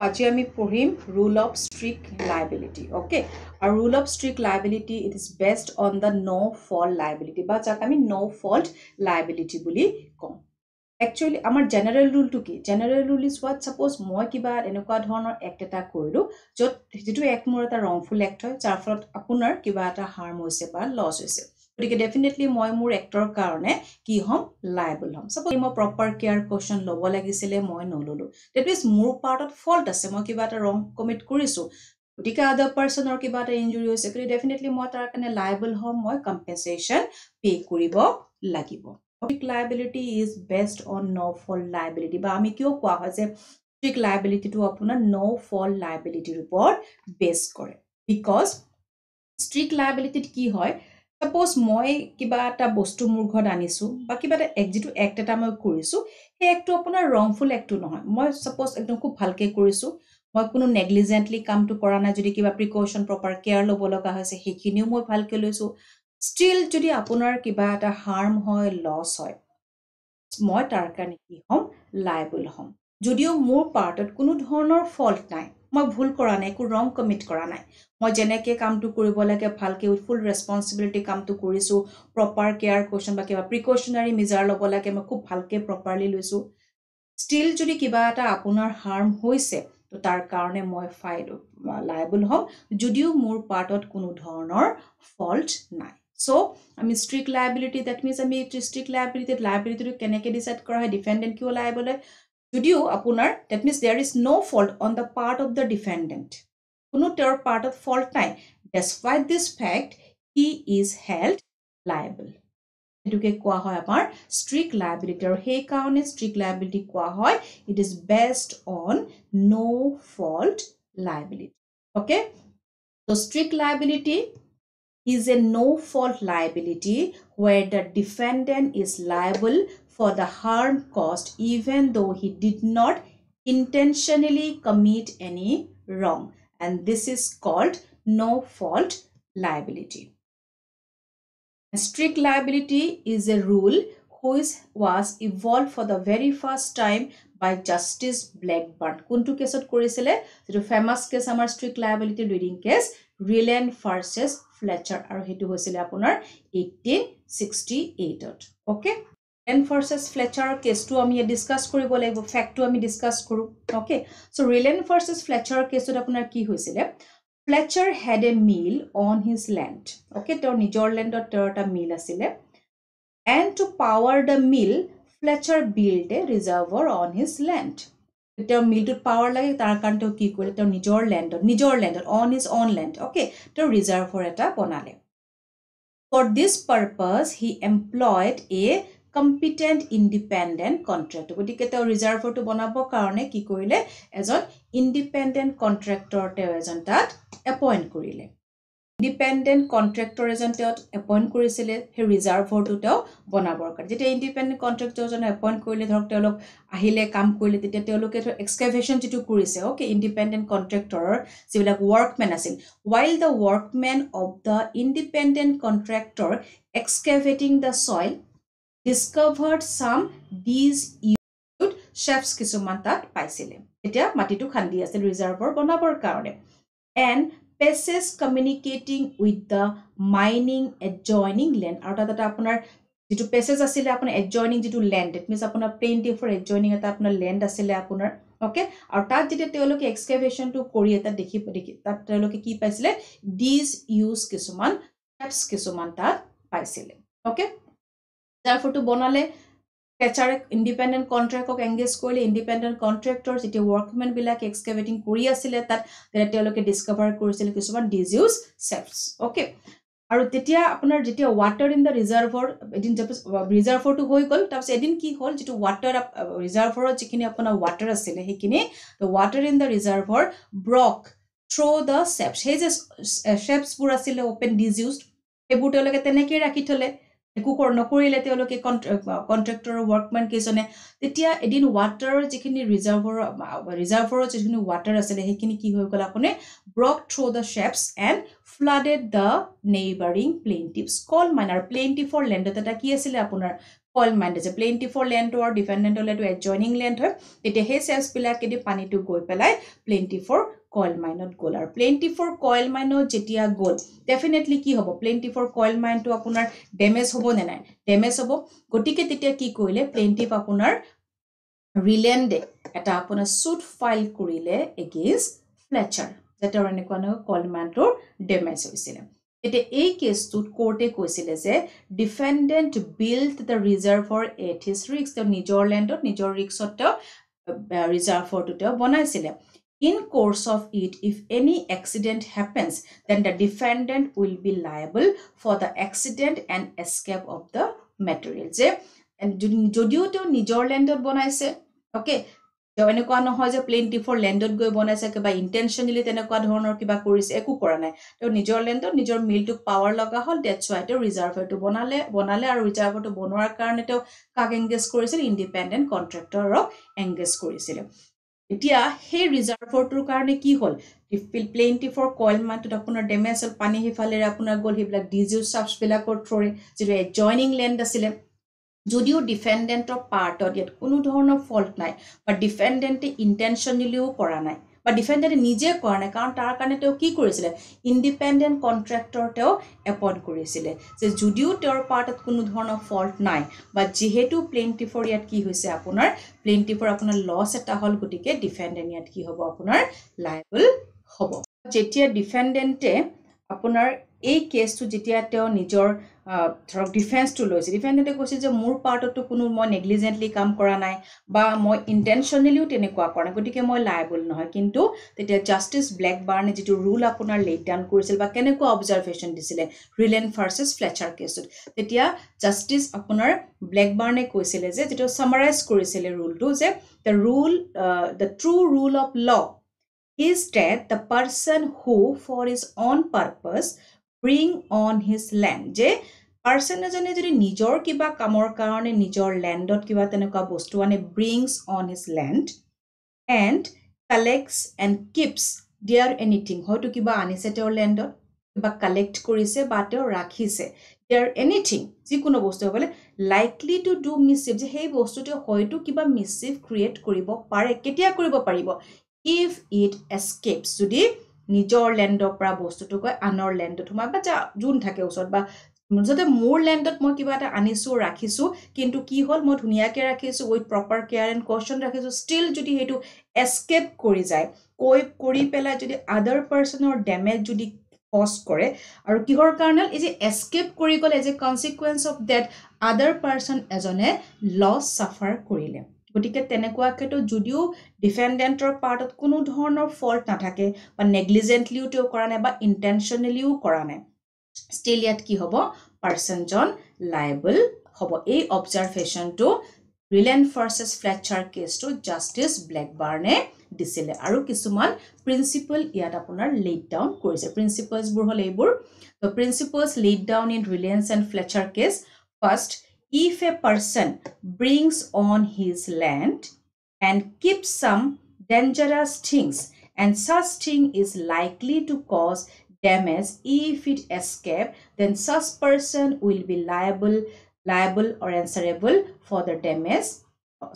আজি আমি পঢ়িম rule of strict liability okay আৰু rule of strict liability it is based on the no' fault liability বা যাক আমি ন' ফল্ট লাইবিলিটি বুলি কওঁ। একচুৱেলি আমাৰ জেনেৰেল ৰুলটো কি? General rule is what suppose মই কিবা এনেকুৱা ধৰণৰ এক্ট এটা কৰিলোঁ য'ত যিটো এক্ট মোৰ এটা ৰংফুল এক্ট হয় যাৰ ফলত আপোনাৰ কিবা এটা হাৰ্ম হৈছে বা লছ হৈছে। গতিকে ডেফিনেটলি মই মোৰ এক্টৰ কাৰণে কি হ'ম? লাইবল হ'ম। চাপ'জ মই প্ৰপাৰ কেয়াৰ কুৱেশ্যন ল'ব লাগিছিলে মই নল'লোঁ। ডেট মিনছ মোৰ পাৰ্টত ফল্ট আছে। মই কিবা এটা ৰং কমিট কৰিছোঁ। গতিকে আদাৰ পাৰ্চনৰ কিবা এটা ইঞ্জুৰি হৈছে। গতিকে ডেফিনেটলি মই তাৰ কাৰণে লাইবল হ'ম। মই কম্পেনচেশ্যন পে' কৰিব লাগিব। Liability is based on no' fault liability বা আমি কিয় কোৱা হয় যে ষ্ট্ৰিক লাইবিলিটিটো আপোনাৰ ন' ফল লাইবিলিটিৰ ওপৰত বেছ কৰে? বিকজ ষ্ট্ৰিক লাইবিলিটিত কি হয়? ছাপ'জ মই কিবা এটা বস্তু মোৰ ঘৰত আনিছোঁ বা কিবা এটা এক যিটো এক্ট এটা মই কৰিছোঁ সেই এক্টটো আপোনাৰ ৰংফুল এক্টটো নহয়। মই ছাপ'জ একদম খুব ভালকৈ কৰিছোঁ মই কোনো নেগলিজেণ্টলি কামটো কৰা নাই যদি কিবা প্ৰিকশ্যন প্ৰপাৰ কেয়াৰ ল'ব লগা হৈছে সেইখিনিও মই ভালকৈ লৈছোঁ। ষ্টিল যদি আপোনাৰ কিবা এটা হাৰ্ম হয় লছ হয় মই তাৰ কাৰণে কি হ'ম? লাইবল হ'ম। যদিও মোৰ পাৰ্টত কোনো ধৰণৰ ফল্ট নাই মই ভুল কৰা নাই একো ৰং কমিট কৰা নাই। মই যেনেকৈ কামটো কৰিব লাগে ভালকৈ ফুল ৰেচপনচিবিলিটি কামটো কৰিছোঁ প্ৰপাৰ কেয়াৰ কুৱেশ্যন বা কিবা প্ৰিকশ্যনাৰী মেজাৰ ল'ব লাগে মই খুব ভালকৈ প্ৰপাৰলি লৈছোঁ। ষ্টিল যদি কিবা এটা আপোনাৰ হাৰ্ম হৈছে তো তাৰ কাৰণে মই ফাইল লাইবল হ'ম যদিও মোৰ পাৰ্টত কোনো ধৰণৰ ফল্ট নাই। চ' আমি ষ্ট্ৰিক লাইবিলিটি ডেট মিনছ আমি ষ্ট্ৰিক লাইবিলিটিত লাইবিলিটিটো কেনেকৈ ডিচাইড কৰা হয় ডিফেণ্ডেণ্ট কিয় লাইবল যদিও আপোনাৰ that means there is no' fault on the part of the defendant কোনো তেওঁৰ পাৰ্টত ফল্ট নাই despite this fact he is held liable সেইটোকে কোৱা হয় আমাৰ ষ্ট্ৰিক লাইবিলিটি আৰু সেইকাৰণে ষ্ট্ৰিক লাইবিলিটি কোৱা হয় it is based on no' fault liability okay to strict liability is a no fault liability where the defendant is liable for the harm caused even though he did not intentionally commit any wrong and this is called no fault liability strict liability is a rule which was evolved for the very first time by justice blackburn কোনটো কেছত কৰিছিলে যিটো famous cash আমাৰ strict liability leading case Rylands versus Fletcher আৰু সেইটো হৈছিলে আপোনাৰ eighteen sixty এইটত okay Rylands versus ফ্লেচাৰৰ কেছটো আমি ডিছকাছ কৰিব লাগিব ফেক্টটো আমি ডিছকাছ কৰোঁ অ'কে চ' ৰিলেন ফাৰ্চেছ ফ্লেচাৰৰ কেছটোত আপোনাৰ কি হৈছিলে? Fletcher had a mill on his land okay তেওঁৰ নিজৰ লেণ্ডত তেওঁৰ এটা মিল আছিলে। And to power the mill Fletcher build a reservoir on his land তেওঁৰ মিলটোত পাৱাৰ লাগে তাৰ কাৰণে তেওঁ কি কৰিলে? তেওঁৰ নিজৰ লেণ্ডত নিজৰ লেণ্ডত own his own land okay তেওঁ ৰিজাৰ্ভৰ এটা বনালে। For this purpose he employed a competent independent contract গতিকে তেওঁ ৰিজাৰ্ভৰটো বনাবৰ কাৰণে কি কৰিলে? এজন ইণ্ডিপেণ্ডেণ্ট কণ্ট্ৰেক্টৰ তেওঁ এজন তাত এপইণ্ট কৰিলে। ইণ্ডিপেণ্ডেণ্ট কণ্ট্ৰেক্টৰ এজন তেওঁ এপইণ্ট কৰিছিলে সেই ৰিজাৰ্ভৰটো তেওঁ বনাবৰ কাৰণে। যেতিয়া ইণ্ডিপেণ্ডেণ্ট কণ্ট্ৰেক্টৰজনে এপইণ্ট কৰিলে ধৰক তেওঁলোক আহিলে কাম কৰিলে তেতিয়া তেওঁলোকে ধৰক এক্সকেভেশ্যন যিটো কৰিছে অ'কে ইণ্ডিপেণ্ডেণ্ট কণ্ট্ৰেক্টৰৰ যিবিলাক ৱৰ্কমেন আছিল while the workmen of the independent contractor excavating the soil discovered some ডিজ ইউড শ্বেফছ কিছুমান তাত পাইছিলে। এতিয়া মাটিটো খান্দি আছিল ৰিজাৰ্ভৰ বনাবৰ কাৰণে। And passes communicating with the mining adjoining land আৰু তাত এটা আপোনাৰ যিটো পেচেজ আছিলে আপোনাৰ এডজইনিং যিটো লেণ্ড ইট মিনছ আপোনাৰ প্লেইণ্টিফৰ এডজইনিং এটা আপোনাৰ লেণ্ড আছিলে আপোনাৰ। অ'কে আৰু তাত যেতিয়া তেওঁলোকে এক্সকেভেশ্যনটো কৰি এটা দেখি দেখি তাত তেওঁলোকে কি পাইছিলে? ডিজ ইউজ কিছুমান টেপছ কিছুমান তাত পাইছিলে। অ'কে যাৰ ফটো বনালে ফেচাৰে ইণ্ডিপেণ্ডেণ্ট কণ্ট্ৰেক্টক এংগেজ কৰিলে ইণ্ডিপেণ্ডেণ্ট কণ্ট্ৰেক্টৰ যেতিয়া ৱৰ্কমেনবিলাক এক্সকেভেটিং কৰি আছিলে তাত তেতিয়া তেওঁলোকে ডিছকভাৰ কৰিছিলে কিছুমান ডিজ ইউজ চেফছ অ'কে আৰু তেতিয়া আপোনাৰ যেতিয়া ৱাটাৰ ইন দ্য ৰিজাৰ্ভৰ এদিন ৰিজাৰ্ভৰটো হৈ গ'ল তাৰপিছত এদিন কি হ'ল যিটো ৱাটাৰ ৰিজাৰ্ভৰত যিখিনি আপোনাৰ ৱাটাৰ আছিলে সেইখিনি water in the reservoir broke through' the shafts সেই যে চেপছবোৰ আছিলে অ'পেন ডিজ ইউজ সেইবোৰ তেওঁলোকে তেনেকৈয়ে ৰাখি থ'লে। একো নকৰিলে তেওঁলোকে কণ্ট্ৰেক্টৰৰ ৱৰ্কমেন কেইজনে তেতিয়া এদিন ৱাটাৰৰ যিখিনি ৰিজাৰ্ভৰ ৰিজাৰ্ভৰৰ যিখিনি ৱাটাৰ আছিলে সেইখিনি কি হৈ গ'ল আপুনি broke through the shafts and flooded the neighbouring plaintiff's coal mine আৰু প্লেইণ্টিভৰ লেণ্ডত এটা কি আছিলে আপোনাৰ কইল মাইণ্ড আছে ফৰ লেণ্ডটো আৰু ডিপেণ্ডেণ্টলৈতো এডজইনিং লেণ্ড হয় তেতিয়া সেই চেলছবিলাকেদি পানীটো গৈ পেলাই প্লেণ্টি ফৰ কইল মাইনত গ'ল। আৰু প্লেণ্টি ফৰ কইল মাইনত যেতিয়া গ'ল ডেফিনেটলি কি হ'ব? প্লেণ্টি ফৰ কইল মাইনটো আপোনাৰ ডেমেজ হ'ব নে নাই? ডেমেজ হ'ব। গতিকে তেতিয়া কি কৰিলে? প্লেণ্টিভ আপোনাৰ ৰিলেণ্ডে এটা আপোনাৰ চুট ফাইল কৰিলে এগেইনষ্ট ফ্লেচাৰ যে তেওঁৰ এনেকুৱা নহয় কইল মাইনটোৰ ডেমেজ হৈছিলে। এতিয়া এই কেছটোত কোৰ্টে কৈছিলে যে defendant build the reservoir at his ৰিক্স তেওঁ নিজৰ লেণ্ডত নিজৰ ৰিক্সত তেওঁ ৰিজাৰ্ভৰটো তেওঁ বনাইছিলে। In course of it if any accident happens then the defendant will be liable for the accident and escape of the material যে যদিও তেওঁ নিজৰ লেণ্ডত বনাইছে অ'কে তেওঁ এনেকুৱা নহয় যে প্লেইন টিফৰ লেণ্ডত গৈ বনাইছে কিবা ইণ্টেনশ্যনেলি তেনেকুৱা ধৰণৰ কিবা কৰিছে একো কৰা নাই। তেওঁ নিজৰ লেণ্ডত নিজৰ মিলটোক পাৱাৰ লগা হ'ল ডেটছ ৱাই তেওঁ ৰিজাৰ্ভাৰটো বনালে বনালে আৰু ৰিজাৰ্ভাৰটো বনোৱাৰ কাৰণে তেওঁ কাক এংগেজ কৰিছিল? ইণ্ডিপেণ্ডেণ্ট কণ্ট্ৰেক্টৰক এংগেজ কৰিছিলে। এতিয়া সেই ৰিজাৰ্ভাৰটোৰ কাৰণে কি হ'ল? প্লেইন টিফৰ কইল মানটোত আপোনাৰ ডেমেজ হ'ল পানী সিফালেৰে আপোনাৰ গ'ল সেইবিলাক ডিজিউজ চাৰ্চবিলাকৰ থ্ৰৰে যিটো এডজইনিং লেণ্ড আছিলে যদিও ডিফেণ্ডেণ্টৰ পাৰ্টত ইয়াত কোনো ধৰণৰ ফল্ট নাই বা ডিফেণ্ডেণ্টে ইণ্টেনশ্যনেলিও কৰা নাই। বা ডিফেণ্ডেণ্টে নিজে কৰা নাই কাৰণ তাৰ কাৰণে তেওঁ কি কৰিছিলে? ইণ্ডিপেণ্ডেণ্ট কণ্ট্ৰেক্টৰ তেওঁ এপইণ্ট কৰিছিলে। যে যদিও তেওঁৰ পাৰ্টত কোনো ধৰণৰ ফল্ট নাই বা যিহেতু প্লেইণ্টিফৰ ইয়াত কি হৈছে আপোনাৰ? প্লেইণ্টিফৰ আপোনাৰ লছ এটা হ'ল গতিকে ডিফেণ্ডেণ্ট ইয়াত কি হ'ব? আপোনাৰ লাইবল হ'ব। যেতিয়া ডিফেণ্ডেণ্টে আপোনাৰ এই কেছটো যেতিয়া তেওঁ নিজৰ ধৰক ডিফেন্সটো লৈছে ডিফেণ্ডেণ্টে কৈছে যে মোৰ পাৰ্টতো কোনো মই নেগলিজেণ্টলি কাম কৰা নাই বা মই ইণ্টেনশ্যনেলিও তেনেকুৱা কৰা নাই গতিকে মই লাইবল নহয়। কিন্তু তেতিয়া জাষ্টিছ ব্লেক বাৰ্ণে যিটো ৰুল আপোনাৰ লেট ডাউন কৰিছিল বা কেনেকুৱা অবজাৰ্ভেশ্যন দিছিলে ৰিলেন ফাৰ্চেছ ফ্লেচাৰ কেছটোত তেতিয়া জাষ্টিছ আপোনাৰ ব্লেক বাৰ্ণে কৈছিলে যে যিটো চামাৰাইজ কৰিছিলে ৰুলটো যে the rule the true rule of law is that the person who for is on purpose bring on his land যে পাৰ্চন এজনে যদি নিজৰ কিবা কামৰ কাৰণে নিজৰ লেণ্ডত কিবা তেনেকুৱা বস্তু আনে brings on his land and collects and keeps there anything হয়তো কিবা আনিছে তেওঁৰ লেণ্ডত কিবা কালেক্ট কৰিছে বা তেওঁ ৰাখিছে ডিয়াৰ এনিথিং যিকোনো বস্তু হ'বলৈ লাইকলি টু ডু মিচিভ যে সেই বস্তুটোৱে হয়তো কিবা মিচিভ ক্ৰিয়েট কৰিব পাৰে কেতিয়া কৰিব পাৰিব? ইফ ইট এস্কেপছ যদি নিজৰ লেণ্ডৰ পৰা বস্তুটো কয় আনৰ লেণ্ডত সোমাই বা যা যোন থাকে ওচৰত বা যাতে মোৰ লেণ্ডত মই কিবা এটা আনিছোঁ ৰাখিছোঁ কিন্তু কি হ'ল মই ধুনীয়াকৈ ৰাখিছোঁ with proper care and caution ৰাখিছোঁ ষ্টিল যদি সেইটো এস্কেপ কৰি যায় কৈ কৰি পেলাই যদি আদাৰ পাৰ্চনৰ ডেমেজ যদি কজ কৰে আৰু কিহৰ কাৰণে এই যে এস্কেপ কৰি গ'ল as a consequence of that other person এজনে লছ চাফাৰ কৰিলে। গতিকে তেনেকুৱাকেতো যদিও ডিফেণ্ডেণ্টৰ পাৰ্টত কোনো ধৰণৰ ফল্ট নাথাকে বা নেগলিজেণ্টলিও তেওঁ কৰা নাই বা ইণ্টেনশ্যনেলিও কৰা নাই ষ্টিল ইয়াত কি হ'ব? পাৰ্চনজন লাইবল হ'ব। এই অবজাৰ্ভেশ্যনটো ৰিলেণ্ট ফাৰ্চেছ ফ্লেচাৰ কেছটো জাষ্টিছ ব্লেক বাৰ্ণে দিছিলে। আৰু কিছুমান প্ৰিন্সিপল ইয়াত আপোনাৰ লেড ডাউন কৰিছে। প্ৰিন্সিপলছবোৰ হ'ল এইবোৰ। ত' principles laid down in Rylands and Fletcher case first if a person brings on his land and keep some dangerous things and such thing is likely to cause damage if it escape then such person will be liable liable or answerable for the damage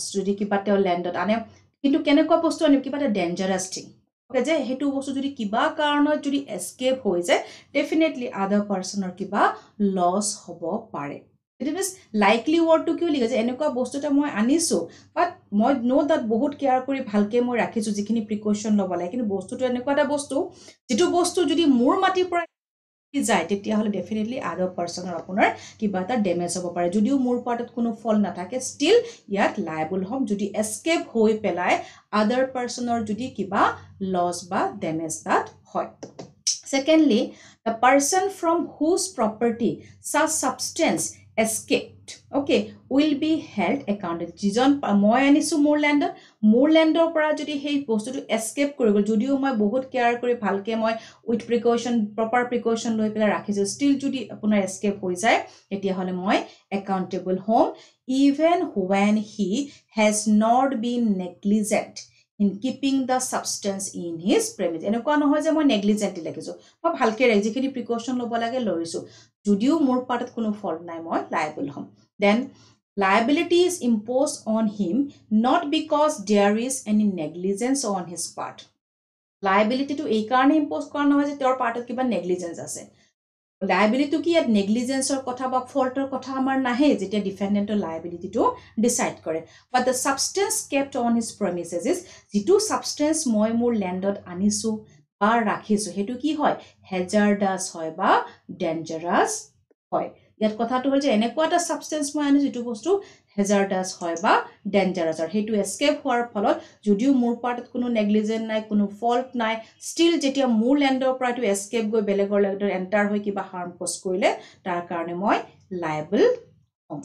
যদি কিবা তেওঁ লেণ্ডত আনে কিন্তু কেনেকুৱা বস্তু আনিব কিবা এটা ডেঞ্জাৰাছ থিং যে সেইটো বস্তু যদি কিবা কাৰণত যদি এস্কেপ হৈ যায় ডেফিনেটলি আদাৰ পাৰ্চনৰ কিবা লছ হ'ব পাৰে ইট মিনছ লাইকলি ৱৰ্ডটো কিয় লিখে যে এনেকুৱা বস্তু এটা মই আনিছোঁ বাট মই ন' তাত বহুত কেয়াৰ কৰি ভালকৈ মই ৰাখিছোঁ যিখিনি প্ৰিকশ্যন ল'ব লাগে। কিন্তু বস্তুটো এনেকুৱা এটা বস্তু যিটো বস্তু যদি মোৰ মাটিৰ পৰা যায় তেতিয়াহ'লে ডেফিনেটলি আদাৰ পাৰ্চনৰ আপোনাৰ কিবা এটা ডেমেজ হ'ব পাৰে। যদিও মোৰ পাৰ্টত কোনো ফল নাথাকে ষ্টিল ইয়াত লাইবল হ'ম। যদি এস্কেপ হৈ পেলাই আদাৰ পাৰ্চনৰ যদি কিবা লছ বা ডেমেজ তাত হয়। Secondly the person from whose property such substance escaped okay will be held accounted যিজন মই আনিছোঁ মোৰ লেণ্ডত মোৰ লেণ্ডৰ পৰা যদি সেই বস্তুটো এস্কেপ কৰি গ'ল যদিও মই বহুত কেয়াৰ কৰি ভালকৈ মই উইথ প্ৰিকশ্যন প্ৰপাৰ প্ৰিকশ্যন লৈ পেলাই ৰাখিছোঁ ষ্টিল যদি আপোনাৰ এস্কেপ হৈ যায় তেতিয়াহ'লে মই একাউণ্টেবল হ'ম even when he has not been negligent in keeping the substance in his premises এনেকুৱা নহয় যে মই নেগলিজেণ্টলি ৰাখিছোঁ মই ভালকৈ ৰাখি যিখিনি প্ৰিকশ্যন ল'ব লাগে লৈছোঁ। যদিও মোৰ পাৰ্টত কোনো ফল্ট নাই মই লাইবল হ'ম। Then liability is imposed on him not because there is any negligence on his part লাইবিলিটিটো এইকাৰণে ইম্প'জ কৰা নহয় যে তেওঁৰ পাৰ্টত কিবা নেগলিজেঞ্চ আছে। লাইবিলিটিটো কি? ইয়াত নেগলিজেঞ্চৰ কথা বা ফল্টৰ কথা আমাৰ নাহে যেতিয়া ডিফেণ্ডেণ্টৰ লাইবিলিটিটো ডিচাইড কৰে। But the substance kept on his premises is যিটো ছাবষ্টেঞ্চ মই মোৰ লেণ্ডত আনিছোঁ বা ৰাখিছোঁ সেইটো কি হয়? হেজাৰডাছ হয় বা ডেঞ্জাৰাছ হয়। ইয়াত কথাটো হ'ল যে এনেকুৱা এটা ছাবষ্টেঞ্চ মই আনিছোঁ যিটো বস্তু হেজাৰডাছ হয় বা ডেঞ্জাৰাছৰ সেইটো এস্কেপ হোৱাৰ ফলত যদিও মোৰ পাৰ্টত কোনো নেগলিজেণ্ট নাই কোনো ফল্ট নাই ষ্টিল যেতিয়া মোৰ লেণ্ডৰ পৰা এইটো এস্কেপ গৈ বেলেগৰ লেণ্ডত এণ্টাৰ হৈ কিবা হাৰ্ম কজ কৰিলে তাৰ কাৰণে মই লাইবল হ'ম।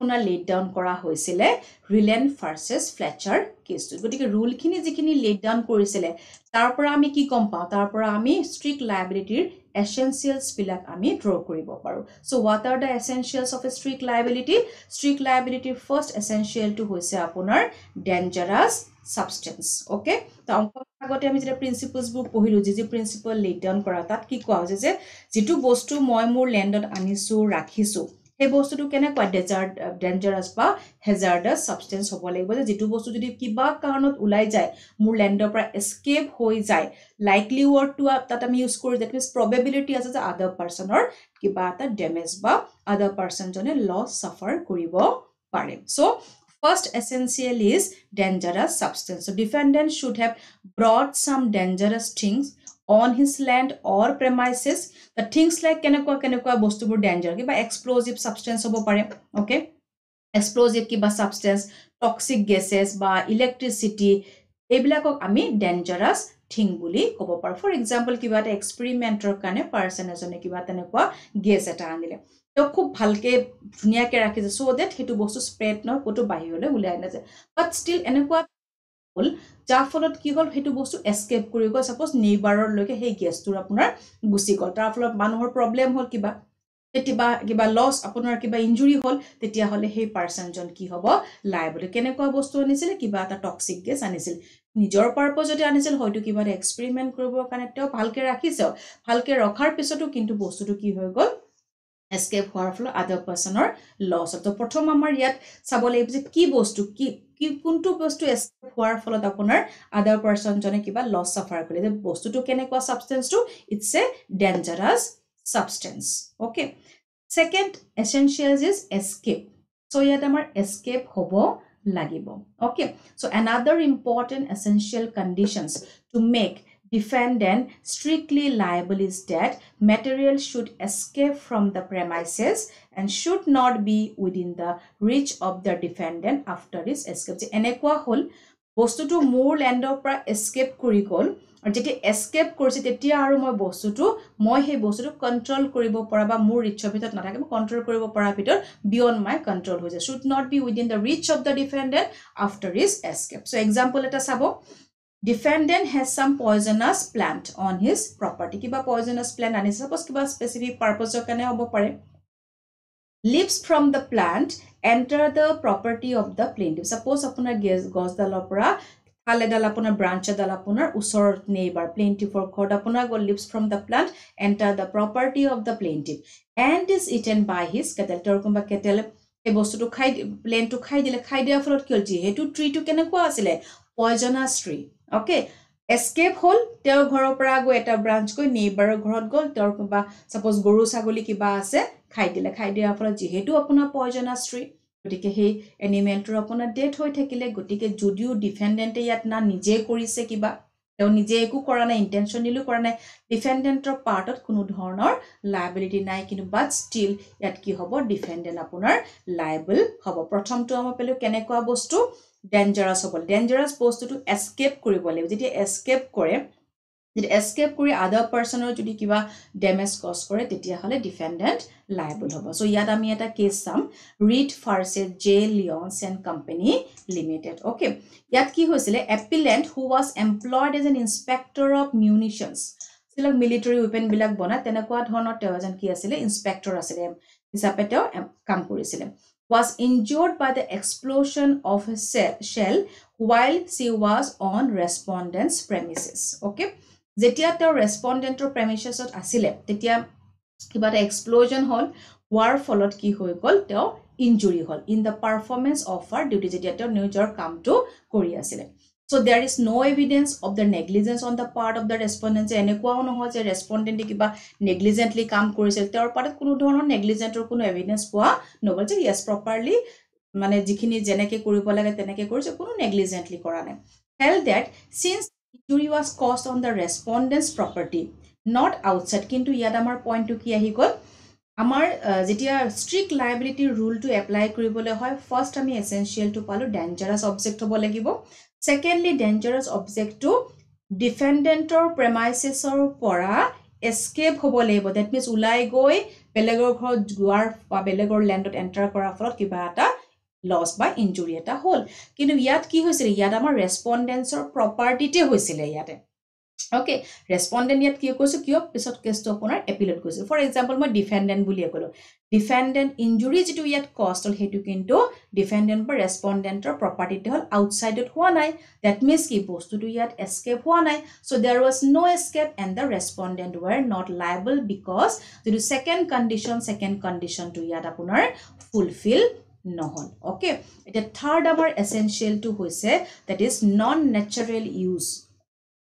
আপোনাৰ লেট ডাউন কৰা হৈছিলে ৰিলেন ফাৰ্চেছ ফ্লেচাৰ কেছটোত গতিকে ৰুলখিনি যিখিনি লেট ডাউন কৰিছিলে তাৰ পৰা আমি কি গম পাওঁ? তাৰ পৰা আমি ষ্ট্ৰিক্ট লাইবিলিটিৰ এচেঞ্চিয়েলছবিলাক আমি ড্ৰ কৰিব পাৰোঁ। So' what are the essentials of a strict liability strict লাইবিলিটিৰ first এচেঞ্চিয়েলটো হৈছে আপোনাৰ ডেঞ্জাৰাছ ছাবষ্টেঞ্চ অ'কে তো আগতে আমি যেতিয়া প্ৰিন্সিপলছবোৰ পঢ়িলোঁ যি যি প্ৰিন্সিপল লেট ডাউন কৰা তাত কি কোৱা হৈছে যে যিটো বস্তু মই মোৰ লেণ্ডত আনিছোঁ ৰাখিছোঁ সেই বস্তুটো কেনেকুৱা ডেজাৰ ডেঞ্জাৰাছ বা হেজাৰ্ডাছ ছাবষ্টেঞ্চ হ'ব লাগিব যে যিটো বস্তু যদি কিবা কাৰণত ওলাই যায় মোৰ লেণ্ডৰ পৰা এস্কেপ হৈ যায় লাইকলি ৱৰ্ডটো তাত আমি ইউজ কৰোঁ ডেট মিনছ প্ৰবেবিলিটি আছে যে আদাৰ পাৰ্চনৰ কিবা এটা ডেমেজ বা আদাৰ পাৰ্চনজনে লছ চাফাৰ কৰিব পাৰে। So' first essential is dangerous substance so' defendant should have brought some dangerous things on his land or premises the things like কেনেকুৱা কেনেকুৱা বস্তুবোৰ ডেঞ্জাৰ কিবা এক্সপ্ল'জিভ ছাবষ্টেঞ্চ হ'ব পাৰে অ'কে এক্সপ্ল'জিভ কিবা ছাবষ্টেঞ্চ টক্সিক গেছেছ বা ইলেক্ট্ৰিচিটি এইবিলাকক আমি ডেঞ্জাৰাছ থিং বুলি ক'ব পাৰোঁ ফৰ এক্সাম্পল কিবা এটা এক্সপেৰিমেণ্টৰ কাৰণে পাৰ্চন এজনে কিবা তেনেকুৱা গেছ এটা আনিলে তেওঁ খুব ভালকৈ ধুনীয়াকৈ ৰাখিছে চ' ডেট সেইটো বস্তু স্প্ৰেড নহয় ক'তো বাহিৰলৈ ওলাই নাযায় বাট ষ্টিল এনেকুৱা হ'ল যাৰ ফলত কি হ'ল সেইটো বস্তু এস্কেপ কৰি গ'ল ছাপ'জ নেইবাৰলৈকে সেই গেছটোৰ আপোনাৰ গুচি গ'ল। তাৰ ফলত মানুহৰ প্ৰব্লেম হ'ল কিবা। কেতিয়াবা কিবা লছ আপোনাৰ কিবা ইঞ্জুৰি হ'ল তেতিয়াহ'লে সেই পাৰ্চনজন কি হ'ব লাইবলৈ কেনেকুৱা বস্তু আনিছিলে কিবা এটা টক্সিক গেছ আনিছিল। নিজৰ পাৰ্পজতে আনিছিল হয়তো কিবা এটা এক্সপেৰিমেণ্ট কৰিবৰ কাৰণে তেওঁ ভালকৈ ৰাখিছে। ভালকৈ ৰখাৰ পিছতো কিন্তু বস্তুটো কি হৈ গ'ল এস্কেপ হোৱাৰ ফলত আদাৰ পাৰ্চনৰ লছ হয়। তো প্ৰথম আমাৰ ইয়াত চাব লাগিব যে কি বস্তু কি কি কোনটো বস্তু এস্কেপ হোৱাৰ ফলত আপোনাৰ আদাৰ পাৰ্চনজনে কিবা লছ চাফাৰ কৰিলে যে বস্তুটো কেনেকুৱা ছাবষ্টেঞ্চটো it's a dangerous substance okay second essentials is escape so' ইয়াত আমাৰ এস্কেপ হ'ব লাগিব okay so' another important essential conditions to make defendant strictly liable is that material should escape from the premises and should not be within the reach of the defendant after his escape. এনেকুৱা হ'ল বস্তুটো মোৰ লেণ্ডৰ পৰা escape কৰি গ'ল আৰু যেতিয়া escape কৰিছে তেতিয়া আৰু মই বস্তুটো মই সেই বস্তুটো কণ্ট্ৰল কৰিব পৰা বা মোৰ ৰিচৰ ভিতৰত নাথাকে মই কণ্ট্ৰল কৰিব পৰাৰ ভিতৰত বিয়ণ্ড মাই কণ্ট্ৰল হৈ যায় should not be within the reach of the defendant after its escape so' example এটা চাব defendant has some poisonous plant on his property কিবা পয়জনাছ প্লেণ্ট আনিছে ছাপ'জ কিবা স্পেচিফিক পাৰ্পজৰ কাৰণে হ'ব পাৰে leaves from the plant enter the property of the plaintiff suppose আপোনাৰ গেছ গছডালৰ পৰা থাল এডাল আপোনাৰ ব্ৰাঞ্চ এডাল আপোনাৰ ওচৰত নেইবাৰ প্লেণ্টিভৰ ঘৰত আপোনাৰ গ'ল leaves from the plant enter the property of the plaintiff and is eaten by his cattle তেওঁৰ কোনোবা কেটেল সেই বস্তুটো খাই প্লেনটো খাই দিলে খাই দিয়াৰ ফলত কি হ'ল যিহেতু ট্ৰিটো কেনেকুৱা আছিলে পয়জনাছ ট্ৰি অ'কে এস্কেপ হ'ল তেওঁৰ ঘৰৰ পৰা গৈ এটা ব্ৰাঞ্চ গৈ নেইবাৰৰ ঘৰত গ'ল তেওঁৰ কিবা ছাপ'জ গৰু ছাগলী কিবা আছে খাই দিলে। খাই দিয়াৰ ফলত যিহেতু আপোনাৰ পয়জনাছ ট্ৰি গতিকে সেই এনিমেলটোৰ আপোনাৰ ডেথ হৈ থাকিলে। গতিকে যদিও ডিফেণ্ডেণ্টে ইয়াত না নিজে কৰিছে কিবা তেওঁ নিজে একো কৰা নাই ইণ্টেনশ্যনেলিও কৰা নাই ডিফেণ্ডেণ্টৰ পাৰ্টত কোনো ধৰণৰ লাইবিলিটি নাই কিন্তু বাট ষ্টিল ইয়াত কি হ'ব ডিফেণ্ডেণ্ট আপোনাৰ লাইবল হ'ব। প্ৰথমটো আমাৰ পালোঁ কেনেকুৱা বস্তু? ডেঞ্জাৰাছ হ'ব ডেঞ্জাৰাছ বস্তুটো এস্কেপ কৰিব লাগিব। যেতিয়া এস্কেপ কৰে যদি এস্কেপ কৰি আদাৰ পাৰ্চনৰ যদি কিবা ডেমেজ কজ কৰে তেতিয়াহ'লে ডিফেণ্ডেণ্ট লাইবল হ'ব। চ' ইয়াত আমি এটা কেছ চাম। Read versus J Lyons and Company Limited okay ইয়াত কি হৈছিলে? Appellant who was employed as an inspector of munitions যিবিলাক মিলিটাৰী ৱেপেনবিলাক বনায় তেনেকুৱা ধৰণৰ তেওঁ এজন কি আছিলে? ইনস্পেক্টৰ আছিলে। হিচাপে তেওঁ কাম কৰিছিলে। Was injured by the explosion of a shell while she was on respondent's premises. Okay. যেতিয়া তেওঁ ৰেচপণ্ডেণ্টৰ প্ৰেমিচেছত আছিলে তেতিয়া কিবা এটা এক্সপ্ল'জন হ'ল হোৱাৰ ফলত কি হৈ গ'ল তেওঁ ইঞ্জুৰি হ'ল in the performance of her duty যেতিয়া তেওঁ নিজৰ কামটো কৰি আছিলে so' there is no' evidence of the negligence on the part of the respondents এনেকুৱাও নহয় যে ৰেচপণ্ডেণ্টে কিবা নেগলিজেণ্টলি কাম কৰিছিল তেওঁৰ পাৰ্টত কোনো ধৰণৰ নেগলিজেণ্টৰ কোনো এভিডেঞ্চ পোৱা নগ'ল যে য়েছ প্ৰপাৰলি মানে যিখিনি যেনেকৈ কৰিব লাগে তেনেকৈ কৰিছে কোনো নেগলিজেণ্টলি কৰা নাই। Held that since injury was caused on the respondents property not outside কিন্তু ইয়াত আমাৰ পইণ্টটো কি আহি গ'ল? আমাৰ যেতিয়া ষ্ট্ৰিক্ট লাইবিলিটিৰ ৰুলটো এপ্লাই কৰিবলৈ হয় ফাৰ্ষ্ট আমি এচেঞ্চিয়েলটো পালোঁ ডেঞ্জাৰাছ অবজেক্ট হ'ব লাগিব। ছেকেণ্ডলি ডেঞ্জাৰাছ অবজেক্টটো ডিফেণ্ডেণ্টৰ প্ৰেমাইচিছৰ পৰা এস্কেপ হ'ব লাগিব। ডেট মিনছ ওলাই গৈ বেলেগৰ ঘৰত যোৱাৰ বা বেলেগৰ লেণ্ডত এণ্টাৰ কৰাৰ ফলত কিবা এটা লছ বা ইঞ্জুৰি এটা হ'ল। কিন্তু ইয়াত কি হৈছিলে? ইয়াত আমাৰ ৰেচপণ্ডেঞ্চৰ প্ৰপাৰ্টিতে হৈছিলে ইয়াতে। অ'কে ৰেচপণ্ডেণ্ট ইয়াত কি কৈছোঁ? কিয়? পিছত কেছটো আপোনাৰ এপিলত গৈছোঁ ফৰ এক্সাম্পল মই ডিফেণ্ডেণ্ট বুলিয়ে ক'লোঁ। ডিফেণ্ডেণ্ট ইঞ্জুৰি যিটো ইয়াত কষ্ট হ'ল সেইটো কিন্তু ডিফেণ্ডেণ্ট বা ৰেচপণ্ডেণ্টৰ প্ৰপাৰ্টিতে হ'ল আউটছাইডত হোৱা নাই। ডেট মিনছ কি? বস্তুটো ইয়াত এস্কেপ হোৱা নাই। So' there was no' escape and the respondent were not liable because যিটো ছেকেণ্ড কণ্ডিশ্যন ছেকেণ্ড কণ্ডিশ্যনটো ইয়াত আপোনাৰ ফুলফিল নহ'ল। অ'কে এতিয়া থাৰ্ড আমাৰ এচেঞ্চিয়েলটো হৈছে that is non natural use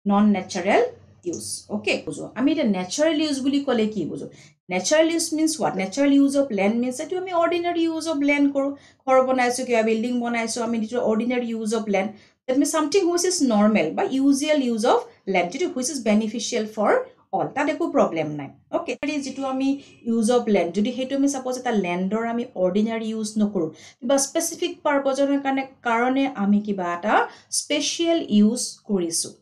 non natural use okay বুজো। আমি এতিয়া নেচাৰেল ইউজ বুলি ক'লে কি বুজো? Natural use means what natural use of land means এইটো আমি অৰ্ডিনাৰী ইউজ অফ লেণ্ড কৰোঁ। ঘৰ বনাইছোঁ কিবা বিল্ডিং বনাইছোঁ আমি যিটো ordinary use of land that means something which is normal বা ইউজুৱেল ইউজ অফ লেণ্ড যিটো which is beneficial for all তাত একো প্ৰব্লেম নাই। অ'কে যিটো আমি ইউজ অফ লেণ্ড যদি সেইটো আমি চাপ'জ এটা লেণ্ডৰ আমি অৰ্ডিনাৰী ইউজ নকৰোঁ কিবা স্পেচিফিক পাৰ্পজৰ কাৰণে কাৰণে আমি কিবা এটা স্পেচিয়েল ইউজ কৰিছোঁ।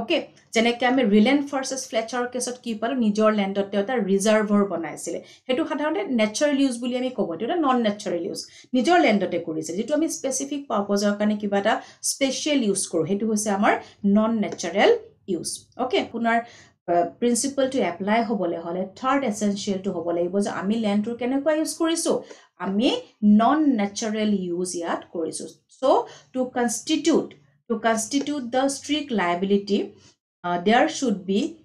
অ'কে যেনেকৈ আমি ৰিলেণ্ট ফাৰ্চেছ ফ্লেচাৰৰ কেছত কি পালোঁ নিজৰ লেণ্ডত তেওঁ এটা ৰিজাৰ্ভৰ বনাইছিলে। সেইটো সাধাৰণতে নেচাৰেল ইউজ বুলি আমি ক'ব এইটো এটা নন নেচাৰেল ইউজ নিজৰ লেণ্ডতে কৰিছে যিটো আমি স্পেচিফিক পাৰ্পজৰ কাৰণে কিবা এটা স্পেচিয়েল ইউজ কৰোঁ সেইটো হৈছে আমাৰ নন নেচাৰেল ইউজ অ'কে আপোনাৰ প্ৰিন্সিপলটো এপ্লাই হ'বলৈ হ'লে থাৰ্ড এচেঞ্চিয়েলটো হ'ব লাগিব যে আমি লেণ্ডটোৰ কেনেকুৱা ইউজ কৰিছোঁ? আমি নন নেচাৰেল ইউজ ইয়াত কৰিছোঁ। So' to constitute to constitute the strict liability, uh, there should be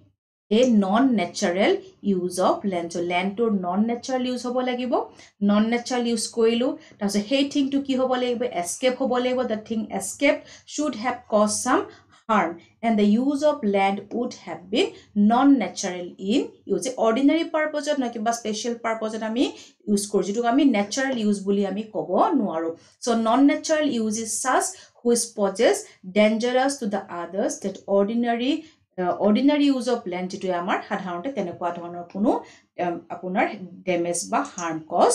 a non-natural use of land. So land to non-natural use hobo lagibo, non-natural use koilu. That's a hey thing to ki hobo lagibo, escape hobo lagibo. The thing escape should have caused some harm and the use of land would have been non-natural in use. Ordinary purpose or not special purpose that ami use korji to ami natural use bully ami kobo nuaro. So non-natural use is such which poses dangerous to the others that ordinary ordinary use of land যিটোৱে আমাৰ সাধাৰণতে তেনেকুৱা ধৰণৰ কোনো আপোনাৰ damage বা harm cause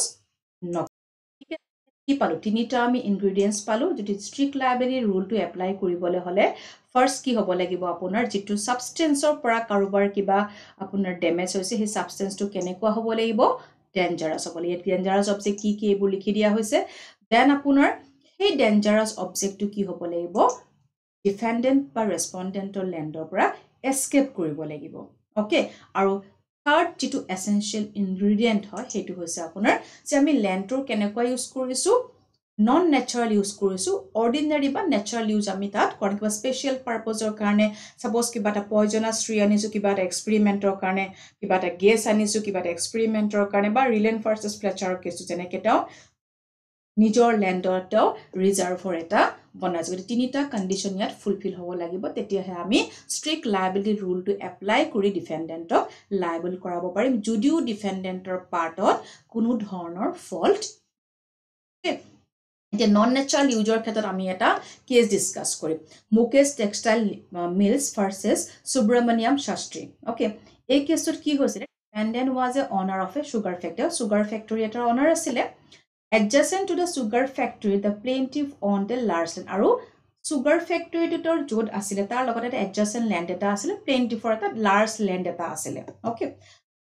নকৰে। কি পালোঁ? তিনিটা আমি ইনগ্ৰিডিয়েণ্টছ পালোঁ। যদি ষ্ট্ৰিক্ট লাইব্ৰেৰী ৰুলটো এপ্লাই কৰিবলৈ হ'লে ফাৰ্ষ্ট কি হ'ব লাগিব আপোনাৰ? যিটো ছাবষ্টেঞ্চৰ পৰা কাৰোবাৰ কিবা আপোনাৰ ডেমেজ হৈছে সেই ছাবষ্টেঞ্চটো কেনেকুৱা হ'ব লাগিব? ডেঞ্জাৰাছ হ'ব লাগিব। ডেঞ্জাৰাছ অবজেক্ট কি কি এইবোৰ লিখি দিয়া হৈছে। দেন আপোনাৰ সেই ডেঞ্জাৰাছ অবজেক্টটো কি হ'ব লাগিব? ডিফেণ্ডেণ্ট বা ৰেচপণ্ডেণ্টৰ লেণ্ডৰ পৰা এস্কেপ কৰিব লাগিব। অ'কে আৰু থাৰ্ড যিটো এচেঞ্চিয়েল ইনগ্ৰিডিয়েণ্ট হয় সেইটো হৈছে আপোনাৰ যে আমি লেণ্ডটোৰ কেনেকুৱা ইউজ কৰিছোঁ? নন নেচাৰেল ইউজ কৰিছোঁ অৰ্ডিনাৰী বা নেচাৰেল ইউজ আমি তাত কাৰণ কিবা স্পেচিয়েল পাৰ্পজৰ কাৰণে ছাপ'জ কিবা এটা পয়জনাছ ট্ৰী আনিছোঁ কিবা এটা এক্সপেৰিমেণ্টৰ কাৰণে কিবা এটা গেছ আনিছোঁ কিবা এটা এক্সপেৰিমেণ্টৰ কাৰণে বা ৰিলেন ফাৰ্চেছ ফ্লেচাৰৰ কেছটো যেনেকৈ তেওঁ নিজৰ লেণ্ডত তেওঁ ৰিজাৰ্ভৰ এটা বনাইছোঁ। গতিকে তিনিটা কণ্ডিশ্যন ইয়াত ফুলফিল হ'ব লাগিব। তেতিয়াহে আমি ষ্ট্ৰিক্ট লাইবিলিটি ৰুলটো এপ্লাই কৰি ডিফেণ্ডেণ্টক লাইবল কৰাব পাৰিম। যদিও ডিফেণ্ডেণ্টৰ পাৰ্টত কোনো ধৰণৰ ফল্ট এতিয়া নন নেচাৰেল ইউজৰ ক্ষেত্ৰত আমি এটা কেছ ডিছকাছ কৰিম। Mukesh textile mills versus Subramaniam Shastri. Okay এই কেছটোত কি হৈছিলে? Defendant was a owner of a sugar factory sugar factory এটাৰ অনাৰ আছিলে। To the sugar factory the plaintiff owned a large land. আৰু চুগাৰ ফেক্টৰীটোৰ য'ত আছিলে তাৰ লগতে এটা এডজাচেণ্ট লেণ্ড এটা আছিলে প্লেইণ্টিফৰ এটা লাৰ্জ লেণ্ড এটা আছিলে অ'কে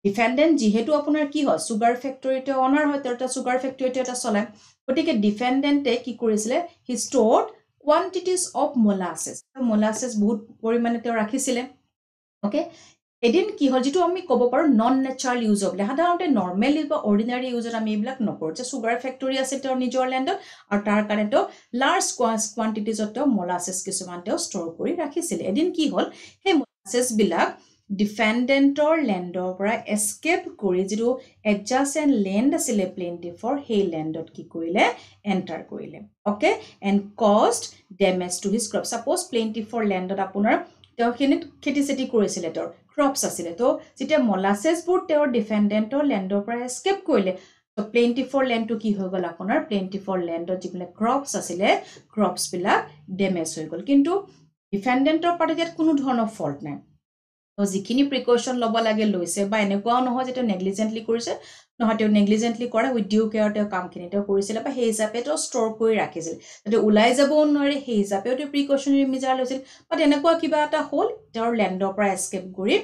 ডিফেণ্ডেণ্ট যিহেতু আপোনাৰ কি হয় চুগাৰ ফেক্টৰীটো অনাৰ হয় তেওঁ এটা চুগাৰ ফেক্টৰীটো এটা চলায় গতিকে ডিফেণ্ডেণ্টে কি কৰিছিলে he stored quantities of molasses molasses বহুত পৰিমাণে তেওঁ ৰাখিছিলে অ'কে এদিন কি হ'ল যিটো আমি ক'ব পাৰোঁ নন নেচাৰেল ইউজ অফ সাধাৰণতে নৰ্মেল ইউজ বা অৰ্ডিনাৰী ইউজত আমি এইবিলাক নকৰোঁ। যে চুগাৰ ফেক্টৰী আছে তেওঁৰ নিজৰ লেণ্ডত আৰু তাৰ কাৰণে তেওঁ লাৰ্জ কোৱান্টিটিজত তেওঁ মলাছেছ কিছুমান তেওঁ ষ্ট'ৰ কৰি ৰাখিছিলে। এদিন কি হ'ল সেই মলাছেছবিলাক ডিফেণ্ডেণ্টৰ লেণ্ডৰ পৰা এস্কেপ কৰি যিটো এডজাষ্টেণ্ট লেণ্ড আছিলে প্লেণ্টিফৰ সেই লেণ্ডত কি কৰিলে এণ্টাৰ কৰিলে। Okay and caused damage to his crop suppose প্লেণ্টিফৰ লেণ্ডত আপোনাৰ তেওঁ সেইখিনিত খেতি চেতি কৰিছিলে তেওঁৰ ক্ৰপছ আছিলে। তো যেতিয়া মলাছেছবোৰ তেওঁৰ ডিফেণ্ডেণ্টৰ লেণ্ডৰ পৰা এস্কেপ কৰিলে তো প্লেণ্টিফৰ লেণ্ডটো কি হৈ গ'ল আপোনাৰ? প্লেণ্টিফৰ লেণ্ডত যিবিলাক ক্ৰপছ আছিলে ক্ৰপছবিলাক ডেমেজ হৈ গ'ল। কিন্তু ডিফেণ্ডেণ্টৰ পাৰ্টিত ইয়াত কোনো ধৰণৰ ফল্ট নাই। যিখিনি প্ৰিকশ্যন ল'ব লাগে লৈছে বা এনেকুৱাও নহয় যে তেওঁ নেগলিজেণ্টলি কৰিছে নহয় তেওঁ নেগলিজেণ্টলি কৰে উইথ ডিউ কেয়াৰ তেওঁ কামখিনি তেওঁ কৰিছিলে বা সেই হিচাপে তেওঁ ষ্ট'ৰ কৰি ৰাখিছিল। যাতে ওলাই যাবও নোৱাৰে সেই হিচাপেও তেওঁ প্ৰিকশ্যনেৰী মেজাৰ লৈছিল। বা তেনেকুৱা কিবা এটা হ'ল তেওঁৰ লেণ্ডৰ পৰা এস্কেপ কৰি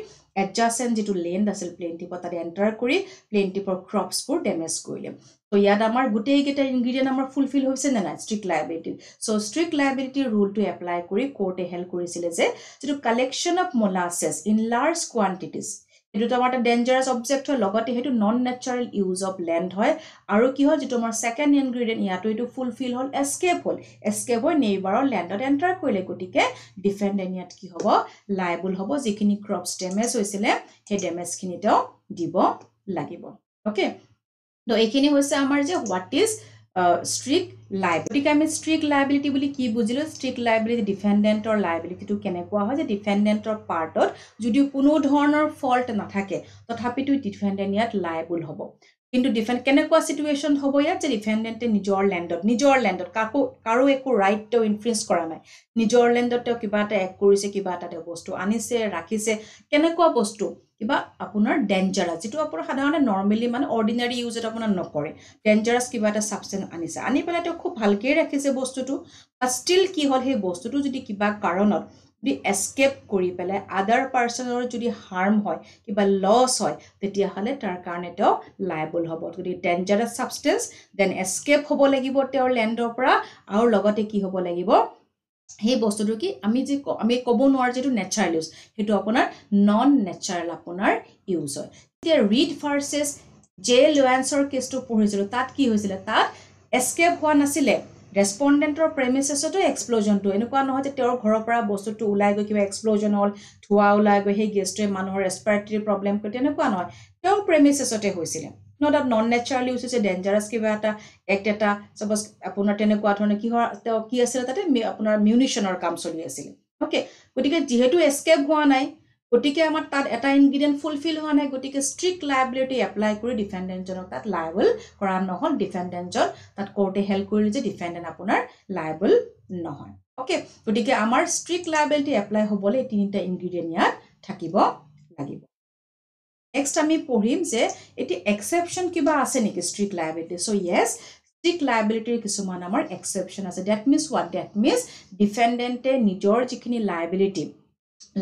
এডজাষ্টেণ্ট যিটো লেণ্ড আছিল প্লেণ্টিপত তাত এণ্টাৰ কৰি প্লেণ্টিপৰ ক্ৰপছবোৰ ডেমেজ কৰিলে। ত' ইয়াত আমাৰ গোটেইকেইটা ইনগ্ৰিডিয়েণ্ট আমাৰ ফুলফিল হৈছে নে নাই? ষ্ট্ৰিক্ট লাইবিলিটিত চ' ষ্ট্ৰিক্ট লাইবিলিটিৰ ৰুলটো এপ্লাই কৰি কোৰ্টে হেল্প কৰিছিলে যে যিটো collection of molasses in large quantities সেইটোতো আমাৰ এটা ডেঞ্জাৰাছ অবজেক্ট হয় লগতে সেইটো non natural use of land হয়। আৰু কি হয় যিটো আমাৰ ছেকেণ্ড ইনগ্ৰিডিয়েণ্ট ইয়াতো এইটো ফুলফিল হ'ল এস্কেপ হ'ল। এস্কেপ হৈ নেইবাৰৰ লেণ্ডত এণ্টাৰ কৰিলে গতিকে ডিফেণ্ডেণ্ট ইয়াত কি হ'ব? লাইবল হ'ব যিখিনি ক্ৰপছ ডেমেজ হৈছিলে সেই ডেমেজখিনি তেওঁ দিব লাগিব। অ'কে তো এইখিনি হৈছে আমাৰ যে হোৱাট ইজ ষ্ট্ৰিক লাইব গতিকে আমি ষ্ট্ৰিক লাইবিলিটি বুলি কি বুজিলোঁ? ষ্ট্ৰিক লাইবিলিটি ডিফেণ্ডেণ্টৰ লাইবিলিটিটো কেনেকুৱা হয়? যে ডিফেণ্ডেণ্টৰ পাৰ্টত যদিও কোনো ধৰণৰ ফল্ট নাথাকে তথাপিতো ডিফেণ্ডেণ্ট ইয়াত লাইবল হ'ব। কিন্তু ডিফেণ্ড কেনেকুৱা চিটুৱেশ্যন হ'ব ইয়াত? যে ডিফেণ্ডেণ্টে নিজৰ লেণ্ডত নিজৰ লেণ্ডত কাকো কাৰো একো ৰাইট তেওঁ ইনফ্লুৱেঞ্চ কৰা নাই। নিজৰ লেণ্ডত তেওঁ কিবা এটা এক কৰিছে কিবা এটা তেওঁ বস্তু আনিছে ৰাখিছে কেনেকুৱা বস্তু? কিবা আপোনাৰ ডেঞ্জাৰাছ যিটো আপোনাৰ সাধাৰণতে নৰ্মেলি মানে অৰ্ডিনাৰী ইউজত আপোনাৰ নকৰে ডেঞ্জাৰাছ কিবা এটা ছাবষ্টেঞ্চ আনিছে আনি পেলাই তেওঁ খুব ভালকৈ ৰাখিছে বস্তুটো বাট ষ্টিল কি হ'ল সেই বস্তুটো যদি কিবা কাৰণত যদি এস্কেপ কৰি পেলাই আদাৰ পাৰ্চনৰ যদি হাৰ্ম হয় কিবা লছ হয় তেতিয়াহ'লে তাৰ কাৰণে তেওঁ লাইবল হ'ব। গতিকে ডেঞ্জাৰাছ ছাবষ্টেঞ্চ দেন এস্কেপ হ'ব লাগিব তেওঁৰ লেণ্ডৰ পৰা আৰু লগতে কি হ'ব লাগিব? সেই বস্তুটো কি? আমি যি আমি ক'ব নোৱাৰোঁ যিটো নেচাৰেল ইউজ সেইটো আপোনাৰ নন নেচাৰেল আপোনাৰ ইউজ হয়। এতিয়া ৰিড ভাৰ্চেছ জে লুৱেন্সৰ কেছটো পঢ়িছিলোঁ। তাত কি হৈছিলে? তাত এস্কেপ হোৱা নাছিলে। ৰেচপণ্ডেণ্টৰ প্ৰেমিচেছতো এক্সপ্ল'জনটো এনেকুৱা নহয় যে তেওঁৰ ঘৰৰ পৰা বস্তুটো ওলাই গৈ কিবা এক্সপ্ল'জন হ'ল ধোৱা ওলাই গৈ সেই গেছটোৱে মানুহৰ ৰেচপিৰেটৰী প্ৰব্লেম কৰে তেনেকুৱা নহয়। তেওঁৰ প্ৰেমিচেছতে হৈছিলে। ন তাত নন নেচাৰেল ইউজ হৈছে ডেঞ্জাৰাছ কিবা এটা এক্ট এটা চাপ'জ আপোনাৰ তেনেকুৱা ধৰণে কিহৰ তেওঁ কি আছিলে তাতে আপোনাৰ মিউনিশ্যনৰ কাম চলি আছিলে অ'কে গতিকে যিহেতু এস্কেপ হোৱা নাই গতিকে আমাৰ তাত এটা ইনগ্ৰিডিয়েণ্ট ফুলফিল হোৱা নাই গতিকে ষ্ট্ৰিক্ট লাইবিলিটি এপ্লাই কৰি ডিফেণ্ডেণ্টজনক তাত লাইবল কৰা নহ'ল ডিফেণ্ডেণ্টজন তাত কোৰ্টে হেল্প কৰিলে যে ডিফেণ্ডেণ্ট আপোনাৰ লাইবল নহয় অ'কে গতিকে আমাৰ ষ্ট্ৰিক্ট লাইবিলিটি এপ্লাই হ'বলৈ এই তিনিটা ইনগ্ৰিডিয়েণ্ট ইয়াত থাকিব লাগিব নেক্সট আমি পঢ়িম যে এতিয়া এক্সেপশ্যন কিবা আছে নেকি strict liability so' yes strict লাইবিলিটিৰ কিছুমান আমাৰ এক্সেপশ্যন আছে। That means what that means ডিফেণ্ডেণ্টে নিজৰ যিখিনি লাইবিলিটি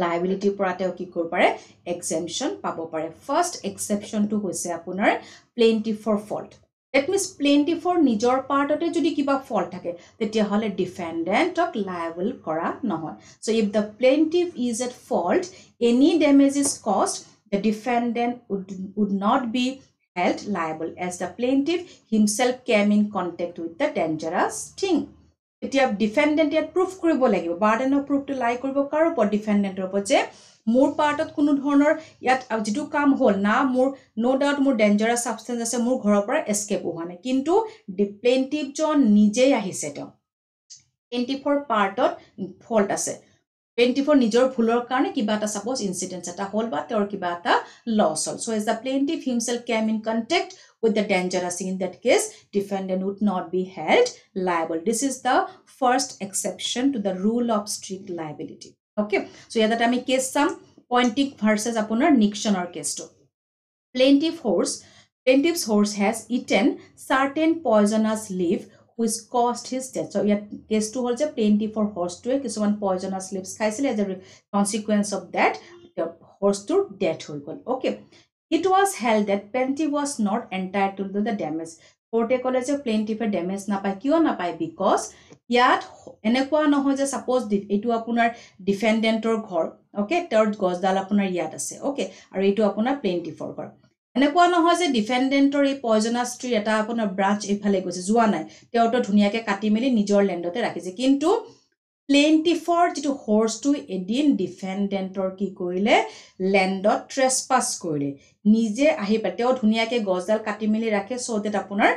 লাইবিলিটিৰ পৰা তেওঁ কি কৰিব পাৰে? এক্সেমশ্যন পাব পাৰে। ফাৰ্ষ্ট এক্সেপশ্যনটো হৈছে আপোনাৰ প্লেইণ্টিফৰ ফল্ট ডেট মিনছ প্লেইণ্টিফৰ নিজৰ পাৰ্টতে যদি কিবা ফল্ট থাকে তেতিয়াহ'লে ডিফেণ্ডেণ্টক লাইবল কৰা নহয়। So' if the plaintiff is at fault any damage is caused the defendant would, would not be held liable as the plaintiff himself came in contact with the dangerous thing. এতিয়া defendant ইয়াত proof কৰিব লাগিব। Burden of প্ৰুফটো লাই কৰিব কাৰ ওপৰত। ডিফেণ্ডেণ্টৰ ওপৰত যে মোৰ পাৰ্টত কোনো ধৰণৰ ইয়াত যিটো কাম হ'ল না মোৰ ন' ডাউট মোৰ ডেঞ্জাৰাছ ছাবষ্টেঞ্চ আছে মোৰ ঘৰৰ পৰা এস্কেপ হোৱা নাই। কিন্তু প্লেইণ্টিভজন নিজেই আহিছে তেওঁ। প্লেইণ্টিভৰ পাৰ্টত ফল্ট আছে। প্লেইণ্টিভৰ নিজৰ ভুলৰ কাৰণে কিবা এটা ছাপ'জ ইনচিডেণ্ট এটা হ'ল বা তেওঁৰ কিবা এটা লছ হ'ল। So' as the plaintiff himself came in contact with the dangerous in that case defendant would not be held liable this is the first exception to the rule of strict liability okay so' ইয়াত আমি case চাম Ponting versus আপোনাৰ নিক্সনৰ কেছটো plaintiff horse plaintiff's horse has eaten certain poisonous leave which cost his death so' ইয়াত কেছটো হ'ল যে প্লেইণ্টিভৰ হৰ্চটোৱে কিছুমান পয়জনাছ লিভছ খাইছিলে as a consequence of death হৰ্চটোৰ death হৈ গ'ল। Okay it was held that plaintiff was not entire to the damage কোৰ্টে ক'লে যে প্লেইণ্টিভে ডেমেজ নাপায়। কিয় নাপায়? বিকজ ইয়াত এনেকুৱা নহয় যে ছাপ'জ এইটো আপোনাৰ ডিফেণ্ডেণ্টৰ ঘৰ। অ'কে তেওঁৰ গছডাল আপোনাৰ ইয়াত আছে। অ'কে আৰু এইটো আপোনাৰ প্লেইণ্টিভৰ ঘৰ। এনেকুৱা নহয় যে ডিফেণ্ডেণ্টৰ এই পয়জনাছ ট্ৰীৰ এটা আপোনাৰ ব্ৰাঞ্চ এইফালে গৈছে যোৱা নাই। তেওঁতো ধুনীয়াকৈ কাটি মেলি নিজৰ লেণ্ডতে ৰাখিছে। কিন্তু প্লেইণ্টিফৰ যিটো হৰ্চটো এদিন ডিফেণ্ডেণ্টৰ কি কৰিলে লেণ্ডত ট্ৰেছপাছ কৰিলে। নিজে আহি পাই তেওঁ ধুনীয়াকৈ গছডাল কাটি মেলি ৰাখে চ' ডেট আপোনাৰ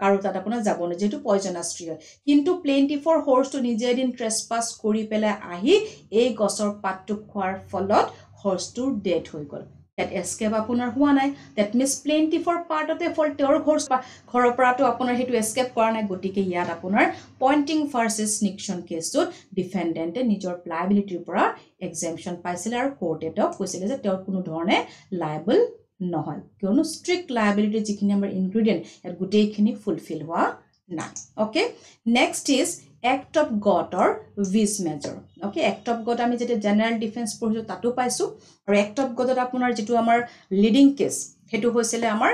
কাৰো তাত আপোনাৰ যাব নোৱাৰে যিহেতু পয়জনাছ ট্ৰী হয়। কিন্তু প্লেইণ্টিফৰ হৰ্চটো নিজে এদিন ট্ৰেছপাছ কৰি পেলাই আহি এই গছৰ পাতটো খোৱাৰ ফলত হৰ্চটোৰ ডেথ হৈ গ'ল। ডেট এস্কেপ আপোনাৰ হোৱা নাই। ডেট মিনছ প্লেইণ্টিফৰ পাৰ্টতে ফল তেওঁৰ ঘৰ ঘৰৰ পৰাতো আপোনাৰ সেইটো এস্কেপ কৰা নাই। গতিকে ইয়াত আপোনাৰ পইণ্টিং ফাৰ্চেছ নিকশ্যন কেছটোত ডিফেণ্ডেণ্টে নিজৰ লাইবিলিটিৰ পৰা এক্সেমশ্যন পাইছিলে আৰু কোৰ্টে তেওঁক কৈছিলে যে তেওঁৰ কোনো ধৰণে লাইবল নহয়। কিয়নো ষ্ট্ৰিক্ট লাইবিলিটি যিখিনি আমাৰ ইনগ্ৰিডিয়েণ্ট ইয়াত গোটেইখিনি ফুলফিল হোৱা নাই। Okay next is act of গডৰ vis major okay act of God আমি যেতিয়া জেনেৰেল ডিফেন্স পঢ়িছোঁ তাতো পাইছোঁ। আৰু এক্ট অফ গডত আপোনাৰ যিটো আমাৰ লিডিং কেছ সেইটো হৈছিলে আমাৰ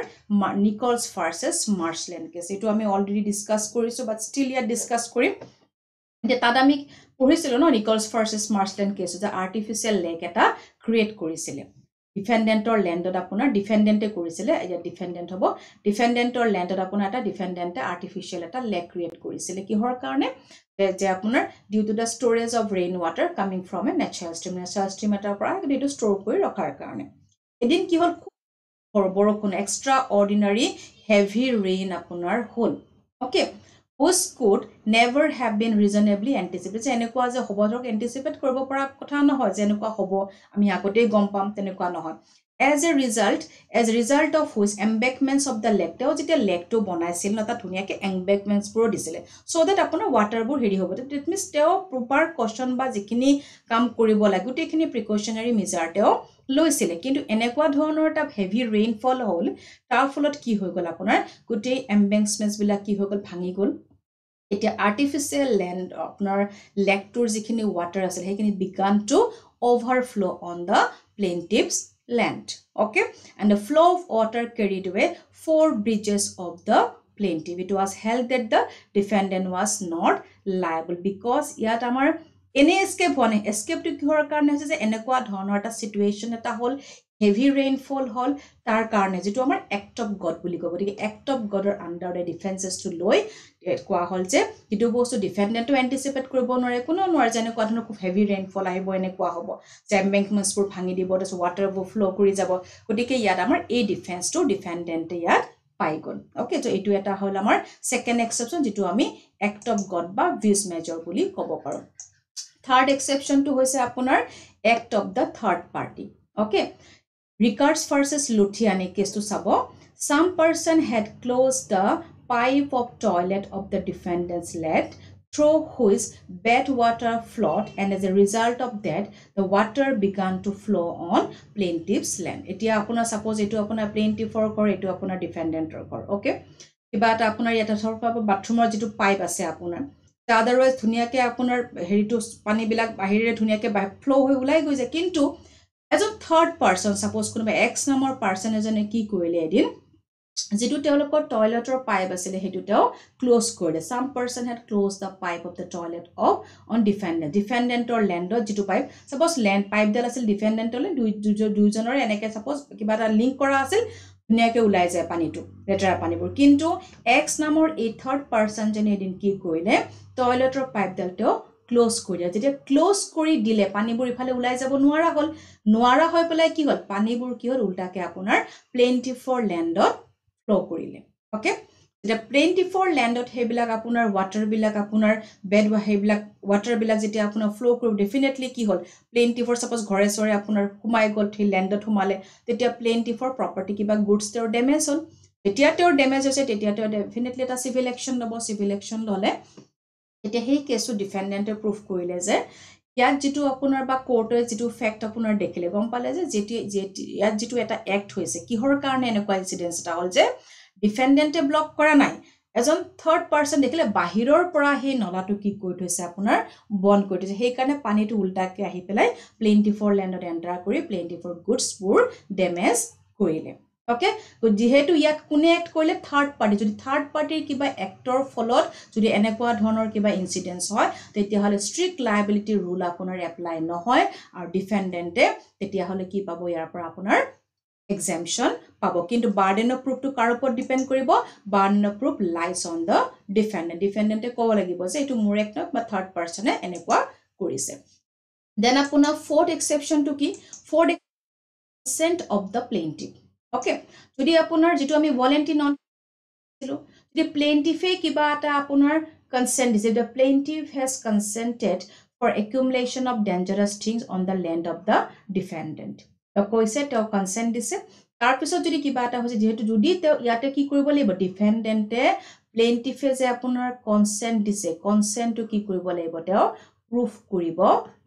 নিকলছ ফাৰ্চেছ মাৰ্চলেণ্ড কেছ এইটো আমি অলৰেডি ডিছকাছ কৰিছোঁ বাট ষ্টিল ইয়াত ডিছকাছ কৰিম। এতিয়া তাত আমি পঢ়িছিলোঁ ন নিকলছ ফাৰ্চেছ মাৰ্চলেণ্ড কেছ যে আৰ্টিফিচিয়েল লেক এটা ক্ৰিয়েট কৰিছিলে। ডিফেণ্ডেণ্টৰ লেণ্ডত আপোনাৰ ডিফেণ্ডেণ্টে কৰিছিলে এতিয়া ডিফেণ্ডেণ্ট হ'ব। ডিফেণ্ডেণ্টৰ লেণ্ডত আপোনাৰ এটা ডিফেণ্ডেণ্টে আৰ্টিফিচিয়েল এটা লেক ক্ৰিয়েট কৰিছিলে। কিহৰ কাৰণে? যে আপোনাৰ due to the storage of rain water coming from a natural stream natural stream এটাৰ পৰা এইটো ষ্ট'ৰ কৰি ৰখাৰ কাৰণে। এদিন কি হ'ল? বৰষুণ এক্সট্ৰা অৰ্ডিনাৰী হেভি ৰেইন আপোনাৰ হ'ল। Okay whose could never have been reasonably anticipate যে এনেকুৱা যে হ'ব ধৰক এণ্টিচিপেট কৰিব পৰা কথা নহয় যে এনেকুৱা হ'ব আমি আগতেই গম পাম তেনেকুৱা নহয়। As a result as result of which embankments of the lake তেওঁ যেতিয়া লেকটো বনাইছিল ন তাত ধুনীয়াকৈ এম্বেকমেণ্টছবোৰো দিছিলে। চ' দেট আপোনাৰ ৱাটাৰবোৰ হেৰি হ'ব। ডেট মিনছ তেওঁ প্ৰপাৰ কশ্যন বা যিখিনি কাম কৰিব লাগে গোটেইখিনি প্ৰিকশ্যনেৰী মেজাৰ তেওঁ লৈছিলে। কিন্তু এনেকুৱা ধৰণৰ এটা হেভি ৰেইনফল হ'ল তাৰ ফলত কি হৈ গ'ল আপোনাৰ? গোটেই এম্বেকমেণ্টছবিলাক কি হৈ গ'ল? ভাঙি গ'ল। এতিয়া আৰ্টিফিচিয়েল লেণ্ড আপোনাৰ লেকটোৰ যিখিনি ৱাটাৰ আছিল সেইখিনি began to overflow' on the plaintiff's land okay and the flow' of water carried way for bridges of the plaintiff it was held that the defendant was not liable because ইয়াত আমাৰ এনেই escape হোৱা নাই। এস্কেপটো কিহৰ কাৰণে হৈছে যে এনেকুৱা ধৰণৰ এটা চিটুৱেশ্যন এটা হ'ল। হেভি ৰেইনফল হ'ল তাৰ কাৰণে যিটো আমাৰ এক্ট অফ গড বুলি কয় গতিকে এক্ট অফ গডৰ আণ্ডাৰ ডিফেন্সেছটো লৈ কোৱা হ'ল যে যিটো বস্তু ডিফেণ্ডেণ্টো এণ্টিচিপেট কৰিব নোৱাৰে কোনেও নোৱাৰে যে এনেকুৱা ধৰণৰ খুব হেভি ৰেইনফল আহিব এনেকুৱা হ'ব। যে এম্বেংকমেণ্টছবোৰ ভাঙি দিব তাৰপিছত ৱাটাৰবোৰ ফ্ল' কৰি যাব। গতিকে ইয়াত আমাৰ এই ডিফেন্সটো ডিফেণ্ডেণ্টে ইয়াত পাই গ'ল। অ'কে ত' এইটো এটা হ'ল আমাৰ ছেকেণ্ড এক্সেপশ্যন যিটো আমি এক্ট অফ গড বা ভিজ মেজৰ বুলি ক'ব পাৰোঁ। থাৰ্ড এক্সেপশ্যনটো হৈছে আপোনাৰ act of the third party okay Rickards versus Lothian কেছটো চাব some person had closed the pipe of toilet of the defendant's let through which bad water flowed and as a result of that the water began to flow' on plaintiff's land এতিয়া আপোনাৰ suppose এইটো আপোনাৰ প্লেইনটিভৰ ঘৰ এইটো আপোনাৰ ডিফেণ্ডেণ্টৰ ঘৰ okay কিবা এটা আপোনাৰ ইয়াতে ধৰক বাথৰুমৰ যিটো পাইপ আছে আপোনাৰ আদাৰৱাইজ ধুনীয়াকৈ আপোনাৰ হেৰিটো পানীবিলাক বাহিৰেৰে ধুনীয়াকৈ ফ্ল' হৈ ওলাই গৈছে কিন্তু এজন থাৰ্ড পাৰ্চন ছাপ'জ কোনোবা এক্স নামৰ পাৰ্চন এজনে কি কৰিলে এদিন? যিটো তেওঁলোকৰ টয়লেটৰ পাইপ আছিলে সেইটো তেওঁ ক্ল'জ কৰিলে some person had closed the pipe of the toilet of on defendant ডিফেণ্ডেণ্টৰ লেণ্ডত যিটো পাইপ ছাপ'জ লেণ্ড পাইপডাল আছিল ডিফেণ্ডেণ্টলৈ দুই দুইজনৰে এনেকৈ ছাপ'জ কিবা এটা লিংক কৰা আছিল ধুনীয়াকৈ ওলাই যায় পানীটো লেতেৰা পানীবোৰ। কিন্তু এক্স নামৰ এই থাৰ্ড পাৰ্চনজনে এদিন কি কৰিলে টয়লেটৰ পাইপডাল তেওঁ ক্ল'জ কৰি দিয়ে যেতিয়া ক্ল'জ কৰি দিলে পানীবোৰ ইফালে ওলাই যাব নোৱাৰা হ'ল নোৱাৰা হৈ পেলাই কি হ'ল? পানীবোৰ কি হ'ল? উল্টাকৈ আপোনাৰ প্লেইণ্টিফৰ লেণ্ডত ফ্ল' কৰিলে। অ'কে যেতিয়া প্লেইণ্টিফৰ লেণ্ডত সেইবিলাক আপোনাৰ ৱাটাৰবিলাক আপোনাৰ বেড সেইবিলাক ৱাটাৰবিলাক যেতিয়া আপোনাৰ ফ্ল' কৰিব ডেফিনেটলি কি হ'ল? প্লেইণ্টিফৰ ছাপ'জ ঘৰে চৰে আপোনাৰ সোমাই গ'ল সেই লেণ্ডত সোমালে তেতিয়া প্লেইণ্টিফৰ প্ৰপাৰ্টি কিবা গুডছ তেওঁৰ ডেমেজ হ'ল। যেতিয়া তেওঁৰ ডেমেজ হৈছে তেতিয়া তেওঁ ডেফিনেটলি এটা চিভিল একশ্যন ল'ব। চিভিল একশ্যন ল'লে তেতিয়া সেই কেছটো ডিফেণ্ডেণ্টে প্ৰুভ কৰিলে যে ইয়াত যিটো আপোনাৰ বা কোৰ্টে যিটো ফেক্ট আপোনাৰ দেখিলে গম পালে যে ইয়াত যিটো এটা এক্ট হৈছে কিহৰ কাৰণে এনেকুৱা ইঞ্চিডেঞ্চ এটা হ'ল যে ডিফেণ্ডেণ্টে ব্লক কৰা নাই। এজন থাৰ্ড পাৰ্চন দেখিলে বাহিৰৰ পৰা সেই নলাটো কি কৰি থৈছে আপোনাৰ বন্ধ কৰি থৈছে। সেইকাৰণে পানীটো উল্টাকৈ আহি পেলাই প্লেইণ্টিফৰ লেণ্ডত এণ্টাৰ কৰি প্লেইণ্টিফৰ গুডছবোৰ ডেমেজ কৰিলে। অ'কে যিহেতু ইয়াত কোনে এক্ট কৰিলে? থাৰ্ড পাৰ্টি যদি থাৰ্ড পাৰ্টিৰ কিবা এক্টৰ ফলত যদি এনেকুৱা ধৰণৰ কিবা ইঞ্চিডেঞ্চ হয় তেতিয়াহ'লে ষ্ট্ৰিক্ট লাইবিলিটি ৰুল আপোনাৰ এপ্লাই নহয় আৰু ডিফেণ্ডেণ্টে তেতিয়াহ'লে কি পাব? ইয়াৰ পৰা আপোনাৰ এক্সামশ্যন পাব। কিন্তু বাৰ্ডেন অফ প্ৰুফটো কাৰ ওপৰত ডিপেণ্ড কৰিব? Burden of proof lies on the defendant ডিফেণ্ডেণ্টে ক'ব লাগিব যে এইটো মোৰ এক বা থাৰ্ড পাৰ্চনে এনেকুৱা কৰিছে। দেন আপোনাৰ ফ'ৰ্থ এক্সেপশ্যনটো কি? Fourth consent of the plaintiff okay যদি আপোনাৰ যিটো আমি ৱালেণ্টি নন যদি প্লেইণ্টিফে কিবা এটা আপোনাৰ কনচেণ্ট দিছে the plaintiff has consented for accumulation of dangerous things on the land of the defendant তেওঁ কৈছে তেওঁ কনচেণ্ট দিছে। তাৰপিছত যদি কিবা এটা হৈছে যিহেতু যদি তেওঁ ইয়াতে কি কৰিব লাগিব ডিফেণ্ডেণ্টে প্লেইণ্টিফে যে আপোনাৰ কনচেণ্ট দিছে কনচেণ্টটো কি কৰিব লাগিব তেওঁ প্ৰুফ কৰিব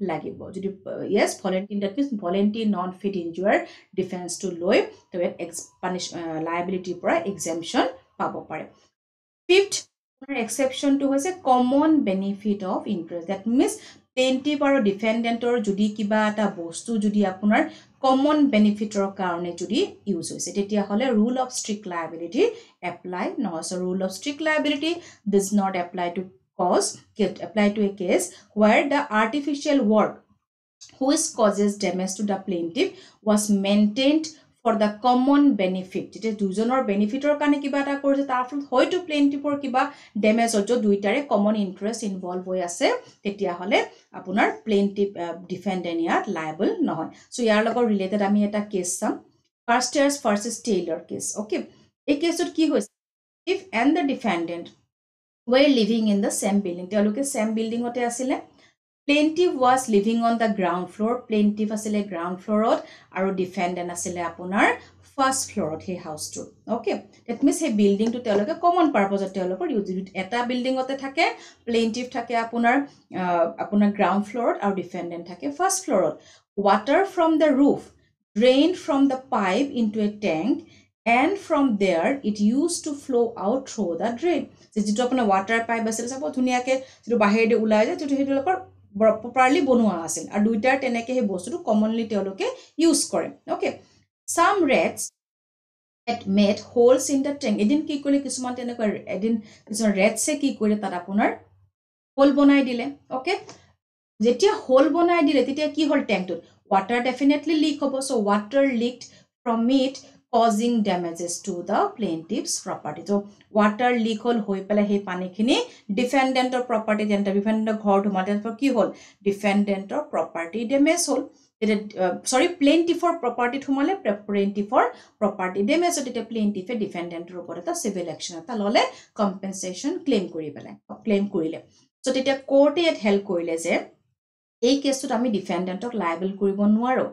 লাগিব। যদি yes volenti that means volenti non fit injuria ডিফেন্সটো লৈ তেওঁ ইয়াত এক্স পানিছ লাইবিলিটিৰ পৰা এক্সামশ্যন পাব পাৰে। ফিফ্থ আপোনাৰ এক্সেপশ্যনটো হৈছে common benefit of interest that means plaintiff আৰু ডিফেণ্ডেণ্টৰ যদি কিবা এটা বস্তু যদি আপোনাৰ কমন বেনিফিটৰ কাৰণে যদি ইউজ হৈছে তেতিয়াহ'লে rule of strict liability apply নহয়। So' rule of strict liability does not apply to cause apply to a case where the artificial work which causes damage to the plaintiff was maintained for the common benefit যেতিয়া দুজনৰ বেনিফিটৰ কাৰণে কিবা এটা কৰিছে তাৰ ফলত হয়তো প্লেইণ্টিভৰ কিবা ডেমেজ হ'ল য'ত দুইটাৰে কমন ইণ্টাৰেষ্ট ইনভল্ভ হৈ আছে তেতিয়াহ'লে আপোনাৰ প্লেইণ্টিভ ডিফেণ্ডেণ্ট ইয়াত লাইবল নহয়। চ' ইয়াৰ লগত ৰিলেটেড আমি এটা কেছ চাম। ফাৰ্ষ্ট ইয়াৰ্ছ ফাৰ্চেছ টেইলৰ কেছ অ'কে এই কেছটোত কি হৈছে? If and the defendant were living in the same building তেওঁলোকে ছেম বিল্ডিঙতে আছিলে। Plaintiff was living on the ground floor plaintiff আছিলে গ্ৰাউণ্ড ফ্ল'ৰত আৰু ডিফেণ্ডেণ্ট আছিলে আপোনাৰ ফাৰ্ষ্ট ফ্ল'ৰত সেই হাউচটোৰ অ'কে ডেট মিনছ সেই বিল্ডিংটো তেওঁলোকে কমন পাৰ্পজত তেওঁলোকৰ ইউজ এটা বিল্ডিঙতে থাকে প্লেইণ্টিভ থাকে আপোনাৰ আপোনাৰ গ্ৰাউণ্ড ফ্ল'ৰত আৰু ডিফেণ্ডেণ্ট থাকে ফাৰ্ষ্ট ফ্ল'ৰত water from the roof drain from the pipe into a tank and from there it use to flow' out through the drain যিটো আপোনাৰ ৱাটাৰ পাইপ আছিলে চাব ধুনীয়াকৈ যিটো বাহিৰেদি ওলাই যায় যিটো সেইটো তেওঁলোকৰ প্ৰপাৰলি বনোৱা আছিল আৰু দুইটাৰ তেনেকৈ সেই বস্তুটো কমনলি তেওঁলোকে ইউজ কৰে okay some rats had made holes in the tank এদিন কি কৰিলে কিছুমান তেনেকুৱা এদিন কিছুমান ৰেটছে কি কৰিলে তাত আপোনাৰ হোল বনাই দিলে অ'কে যেতিয়া হোল বনাই দিলে তেতিয়া কি হ'ল টেংকটোত ৱাটাৰ ডেফিনেটলি লিক হ'ব so' water leaked from it causing damages to the plaintiff's property to water leak হ'ল হৈ পেলাই সেই পানীখিনি ডিফেণ্ডেণ্টৰ প্ৰপাৰ্টি যেনে ডিফেণ্ডেণ্টৰ ঘৰত সোমাল তেনেকুৱা কি হ'ল? ডিফেণ্ডেণ্টৰ প্ৰপাৰ্টি ডেমেজ হ'ল। তেতিয়া চৰি প্লেইণ্টিফৰ প্ৰপাৰ্টিত সোমালে প্লেইণ্টিফৰ প্ৰপাৰ্টি ডেমেজ হ'ল। তেতিয়া প্লেইণ্টিফে ডিফেণ্ডেণ্টৰ ওপৰত এটা চিভিল একশ্যন এটা ল'লে কম্পেনচেশ্যন ক্লেইম কৰি পেলাই ক্লেইম কৰিলে। চ' তেতিয়া কোৰ্টে ইয়াত হেল্প কৰিলে যে এই কেছটোত আমি ডিফেণ্ডেণ্টক লাইবল কৰিব নোৱাৰোঁ।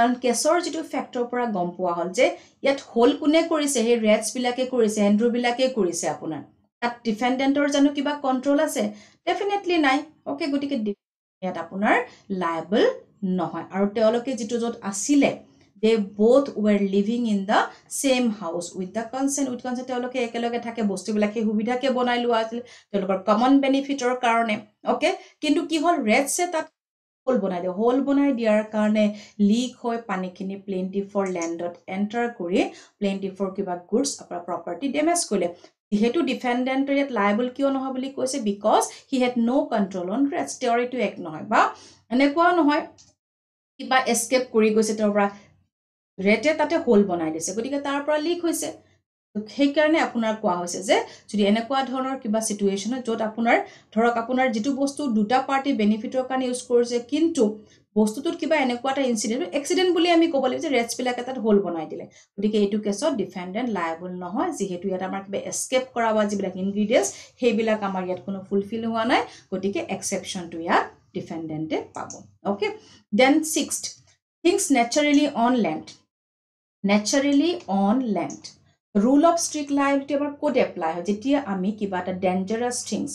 কাৰণ কেছৰ যিটো ফেক্টৰ পৰা গম পোৱা হ'ল যে ইয়াত হোল কোনে কৰিছে সেই ৰেটছবিলাকে কৰিছে এণ্ড্ৰুবিলাকে কৰিছে আপোনাৰ। তাত ডিফেণ্ডেণ্টৰ জানো কিবা কণ্ট্ৰল আছে? ডেফিনেটলি নাই। অ'কে গতিকে ইয়াত আপোনাৰ লাইবল নহয়। আৰু তেওঁলোকে যিটো য'ত আছিলে they both were living in the same house with the consent with consent তেওঁলোকে একেলগে থাকে বস্তুবিলাক সেই সুবিধাকে বনাই লোৱা আছিল তেওঁলোকৰ কমন বেনিফিটৰ কাৰণে। অ'কে কিন্তু কি হ'ল ৰেটছে তাত হোল বনাই দিয়ে হোল বনাই দিয়াৰ কাৰণে লিক হৈ পানীখিনি প্লেইণ্টিফৰ লেণ্ডত এণ্টাৰ কৰি প্লেইণ্টিফৰ কিবা গুডছ আপোনাৰ প্ৰপাৰ্টি ডেমেজ কৰিলে। যিহেতু ডিফেণ্ডেণ্টৰ ইয়াত লাইবল কিয় নহয় বুলি কৈছে? Because he had no' control on rats তেওঁৰ এইটো এক নহয় বা এনেকুৱাও নহয়। কিবা এস্কেপ কৰি গৈছে তেওঁৰ পৰা ৰেটে তাতে হোল বনাই দিছে। গতিকে তাৰ পৰা লিক হৈছে। সেইকাৰণে আপোনাৰ কোৱা হৈছে যে যদি এনেকুৱা ধৰণৰ কিবা চিটুৱেশ্যনত য'ত আপোনাৰ ধৰক আপোনাৰ যিটো বস্তু দুটা পাৰ্টি বেনিফিটৰ কাৰণে ইউজ কৰিছে কিন্তু বস্তুটোত কিবা এনেকুৱা এটা ইনচিডেণ্ট এক্সিডেণ্ট বুলি আমি ক'ব লাগিব যে ৰেটছবিলাকে তাত হোল বনাই দিলে। গতিকে এইটো কেছত ডিফেণ্ডেণ্ট লাইবল নহয় যিহেতু ইয়াত আমাৰ কিবা এস্কেপ কৰা বা যিবিলাক ইনগ্ৰিডিয়েণ্টছ সেইবিলাক আমাৰ ইয়াত কোনো ফুলফিল হোৱা নাই। গতিকে এক্সেপশ্যনটো ইয়াত ডিফেণ্ডেণ্টে পাব। Okay then six things naturally on land naturally on land rule of strict liability আমাৰ ক'ত এপ্লাই হয়? যেতিয়া আমি কিবা এটা ডেঞ্জাৰাছ থিংছ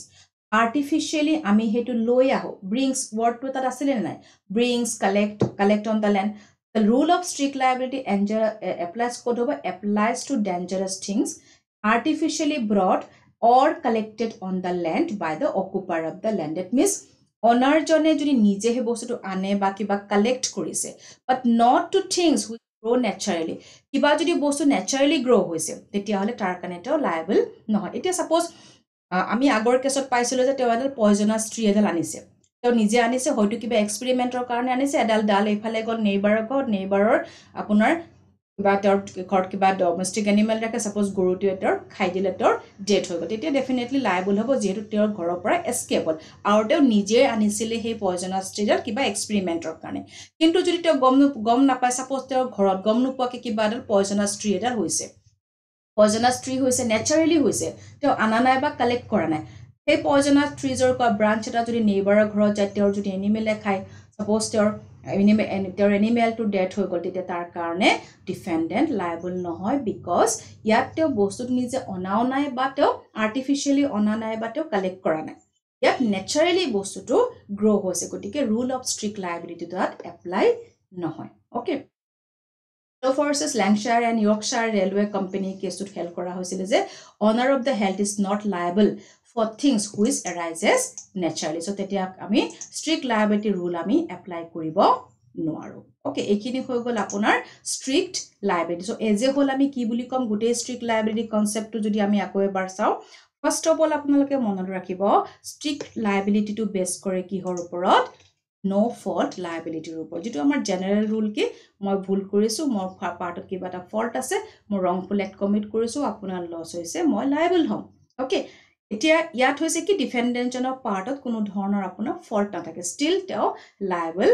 আৰ্টিফিচিয়েলি আমি সেইটো লৈ আহোঁ। ব্ৰিংছ ৱৰ্ডটো তাত আছিলে নাই? Brings collect collect on the land the rule of strict liability এঞ্জাৰ applies ক'ত হ'ব? Applies to dangerous things artificially brought or collected on the land by the occupier of the land that means অনাৰজনে যদি নিজে সেই বস্তুটো আনে বা কিবা collect কৰিছে but not to things grow' naturally কিবা যদি বস্তু নেচাৰেলি গ্ৰ' হৈছে তেতিয়াহ'লে তাৰ কাৰণে তেওঁ লাইবল নহয়। এতিয়া ছাপ'জ আমি আগৰ কেছত পাইছিলোঁ যে তেওঁ এডাল পয়জনাছ ট্ৰী এডাল আনিছে। তেওঁ নিজে আনিছে হয়তো কিবা এক্সপেৰিমেণ্টৰ কাৰণে আনিছে এডাল ডাল এইফালে গ'ল নেইবাৰৰ ঘৰত নেইবাৰৰ আপোনাৰ কিবা তেওঁৰ ঘৰত কিবা ডমেষ্টিক এনিমেল থাকে ছাপ'জ গৰুটোৱে তেওঁৰ খাই দিলে তেওঁৰ ডেথ হৈ গ'ল। তেতিয়া ডেফিনেটলি লাইবল হ'ব যিহেতু তেওঁৰ ঘৰৰ পৰা এস্কেপ হ'ল। আৰু তেওঁ নিজে আনিছিলে সেই পয়জনাছ ট্ৰিডাল কিবা এক্সপেৰিমেণ্টৰ কাৰণে। কিন্তু যদি তেওঁ গম গম নাপায় ছাপ'জ তেওঁৰ ঘৰত গম নোপোৱাকৈ কিবা এডাল পয়জনাছ ট্ৰি এডাল হৈছে। পয়জনাছ ট্ৰি হৈছে নেচাৰেলি হৈছে। তেওঁ অনা নাই বা কালেক্ট কৰা নাই। সেই পয়জনাছ ট্ৰিজৰ কোৱা ব্ৰাঞ্চ এটা যদি নেইবাৰৰ ঘৰত যায় তেওঁৰ যদি এনিমেলে খায় ছাপ'জ তেওঁৰ এনিমেল তেওঁৰ এনিমেলটো ডেথ হৈ গ'ল তেতিয়া তাৰ কাৰণে ডিফেণ্ডেণ্ট লাইবল নহয় বিকজ ইয়াত তেওঁ বস্তুটো নিজে অনাও নাই বা তেওঁ আৰ্টিফিচিয়েলি অনা নাই বা তেওঁ কালেক্ট কৰা নাই। ইয়াত নেচাৰেলি বস্তুটো গ্ৰ' হৈছে গতিকে ৰুল অফ ষ্ট্ৰিক লাইবিলিটি তাত এপ্লাই নহয় okay versus Lancashire and Yorkshire railway company কেছটোত help কৰা হৈছিলে যে owner of the health is not liable for things which arises naturally so' তেতিয়া আমি ষ্ট্ৰিক্ট লাইবিলিটি ৰুল আমি এপ্লাই কৰিব নোৱাৰোঁ। অ'কে এইখিনি হৈ গ'ল আপোনাৰ strict liability so' as a হ'ল আমি কি বুলি ক'ম? গোটেই ষ্ট্ৰিক্ট লাইবিলিটি কনচেপ্টটো যদি আমি আকৌ এবাৰ চাওঁ ফাৰ্ষ্ট অফ অল আপোনালোকে মনত ৰাখিব ষ্ট্ৰিক্ট লাইবিলিটিটো বেছ কৰে কিহৰ ওপৰত? ন' ফল্ট লাইবিলিটিৰ ওপৰত। যিটো আমাৰ জেনেৰেল ৰুল কি মই ভুল কৰিছোঁ মোৰ পাৰ্টত কিবা এটা ফল্ট আছে মই ৰংফুল এক্ট কমিট কৰিছোঁ আপোনাৰ লছ হৈছে মই লাইবল হ'ম। অ'কে এতিয়া ইয়াত হৈছে কি ডিফেণ্ডেণ্টজনৰ পাৰ্টত কোনো ধৰণৰ আপোনাৰ ফল্ট নাথাকে। ষ্টিল তেওঁ লাইবল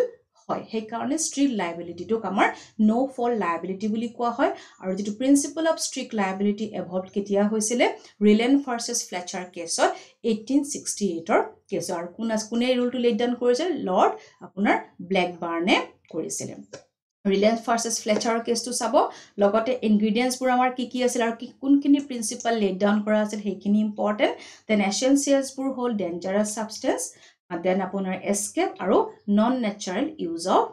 হয়। সেইকাৰণে ষ্ট্ৰিক্ট লাইবিলিটিটোক আমাৰ ন' ফল্ট লাইবিলিটি বুলি কোৱা হয়। আৰু যিটো principle of strict liability evolve কেতিয়া হৈছিলে? ৰিলেন ফাৰ্চেছ ফ্লেচাৰ কেছত এইটিন ছিক্সটি এইটৰ কেছত আৰু কোন কোনে ৰুলটো লেট ডাউন কৰিছিল লৰ্ড আপোনাৰ ব্লেক বাৰ্ণে কৰিছিলে। ৰিলায়েন্স ফাৰ্চেছ ফ্লেচাৰৰ কেছটো চাব। লগতে ইনগ্ৰিডিয়েণ্টছবোৰ আমাৰ কি কি আছিল আৰু কি কোনখিনি প্ৰিন্সিপাল লেট ডাউন কৰা আছিল সেইখিনি ইম্পৰ্টেণ্ট দেন এচেঞ্চিয়েলছবোৰ হ'ল ডেঞ্জাৰাছ ছাবষ্টেঞ্চ দেন আপোনাৰ এস্কেপ আৰু non natural use of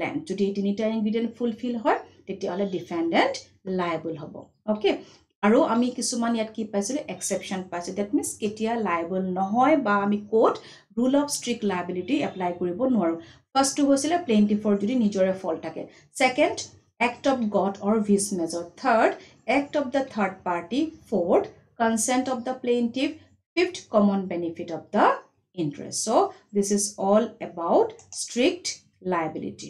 land যদি এই তিনিটা ইনগ্ৰিডিয়েণ্ট ফুলফিল হয় তেতিয়াহ'লে ডিফেণ্ডেণ্ট লাইবল হ'ব। অ'কে আৰু আমি কিছুমান ইয়াত কি পাইছিলোঁ? এক্সেপশ্যন পাইছোঁ ডেট মিনছ কেতিয়া লাইবল নহয় বা আমি ক'ত rule of strict liability apply কৰিব নোৱাৰোঁ। ফাৰ্ষ্টটো হৈছিলে প্লেইণ্টিফৰ যদি নিজৰে ফল্ট থাকে second act of God or vis major third act of the third party fourth consent of the plaintiff fifth common benefit of the interest so' this is all about strict liability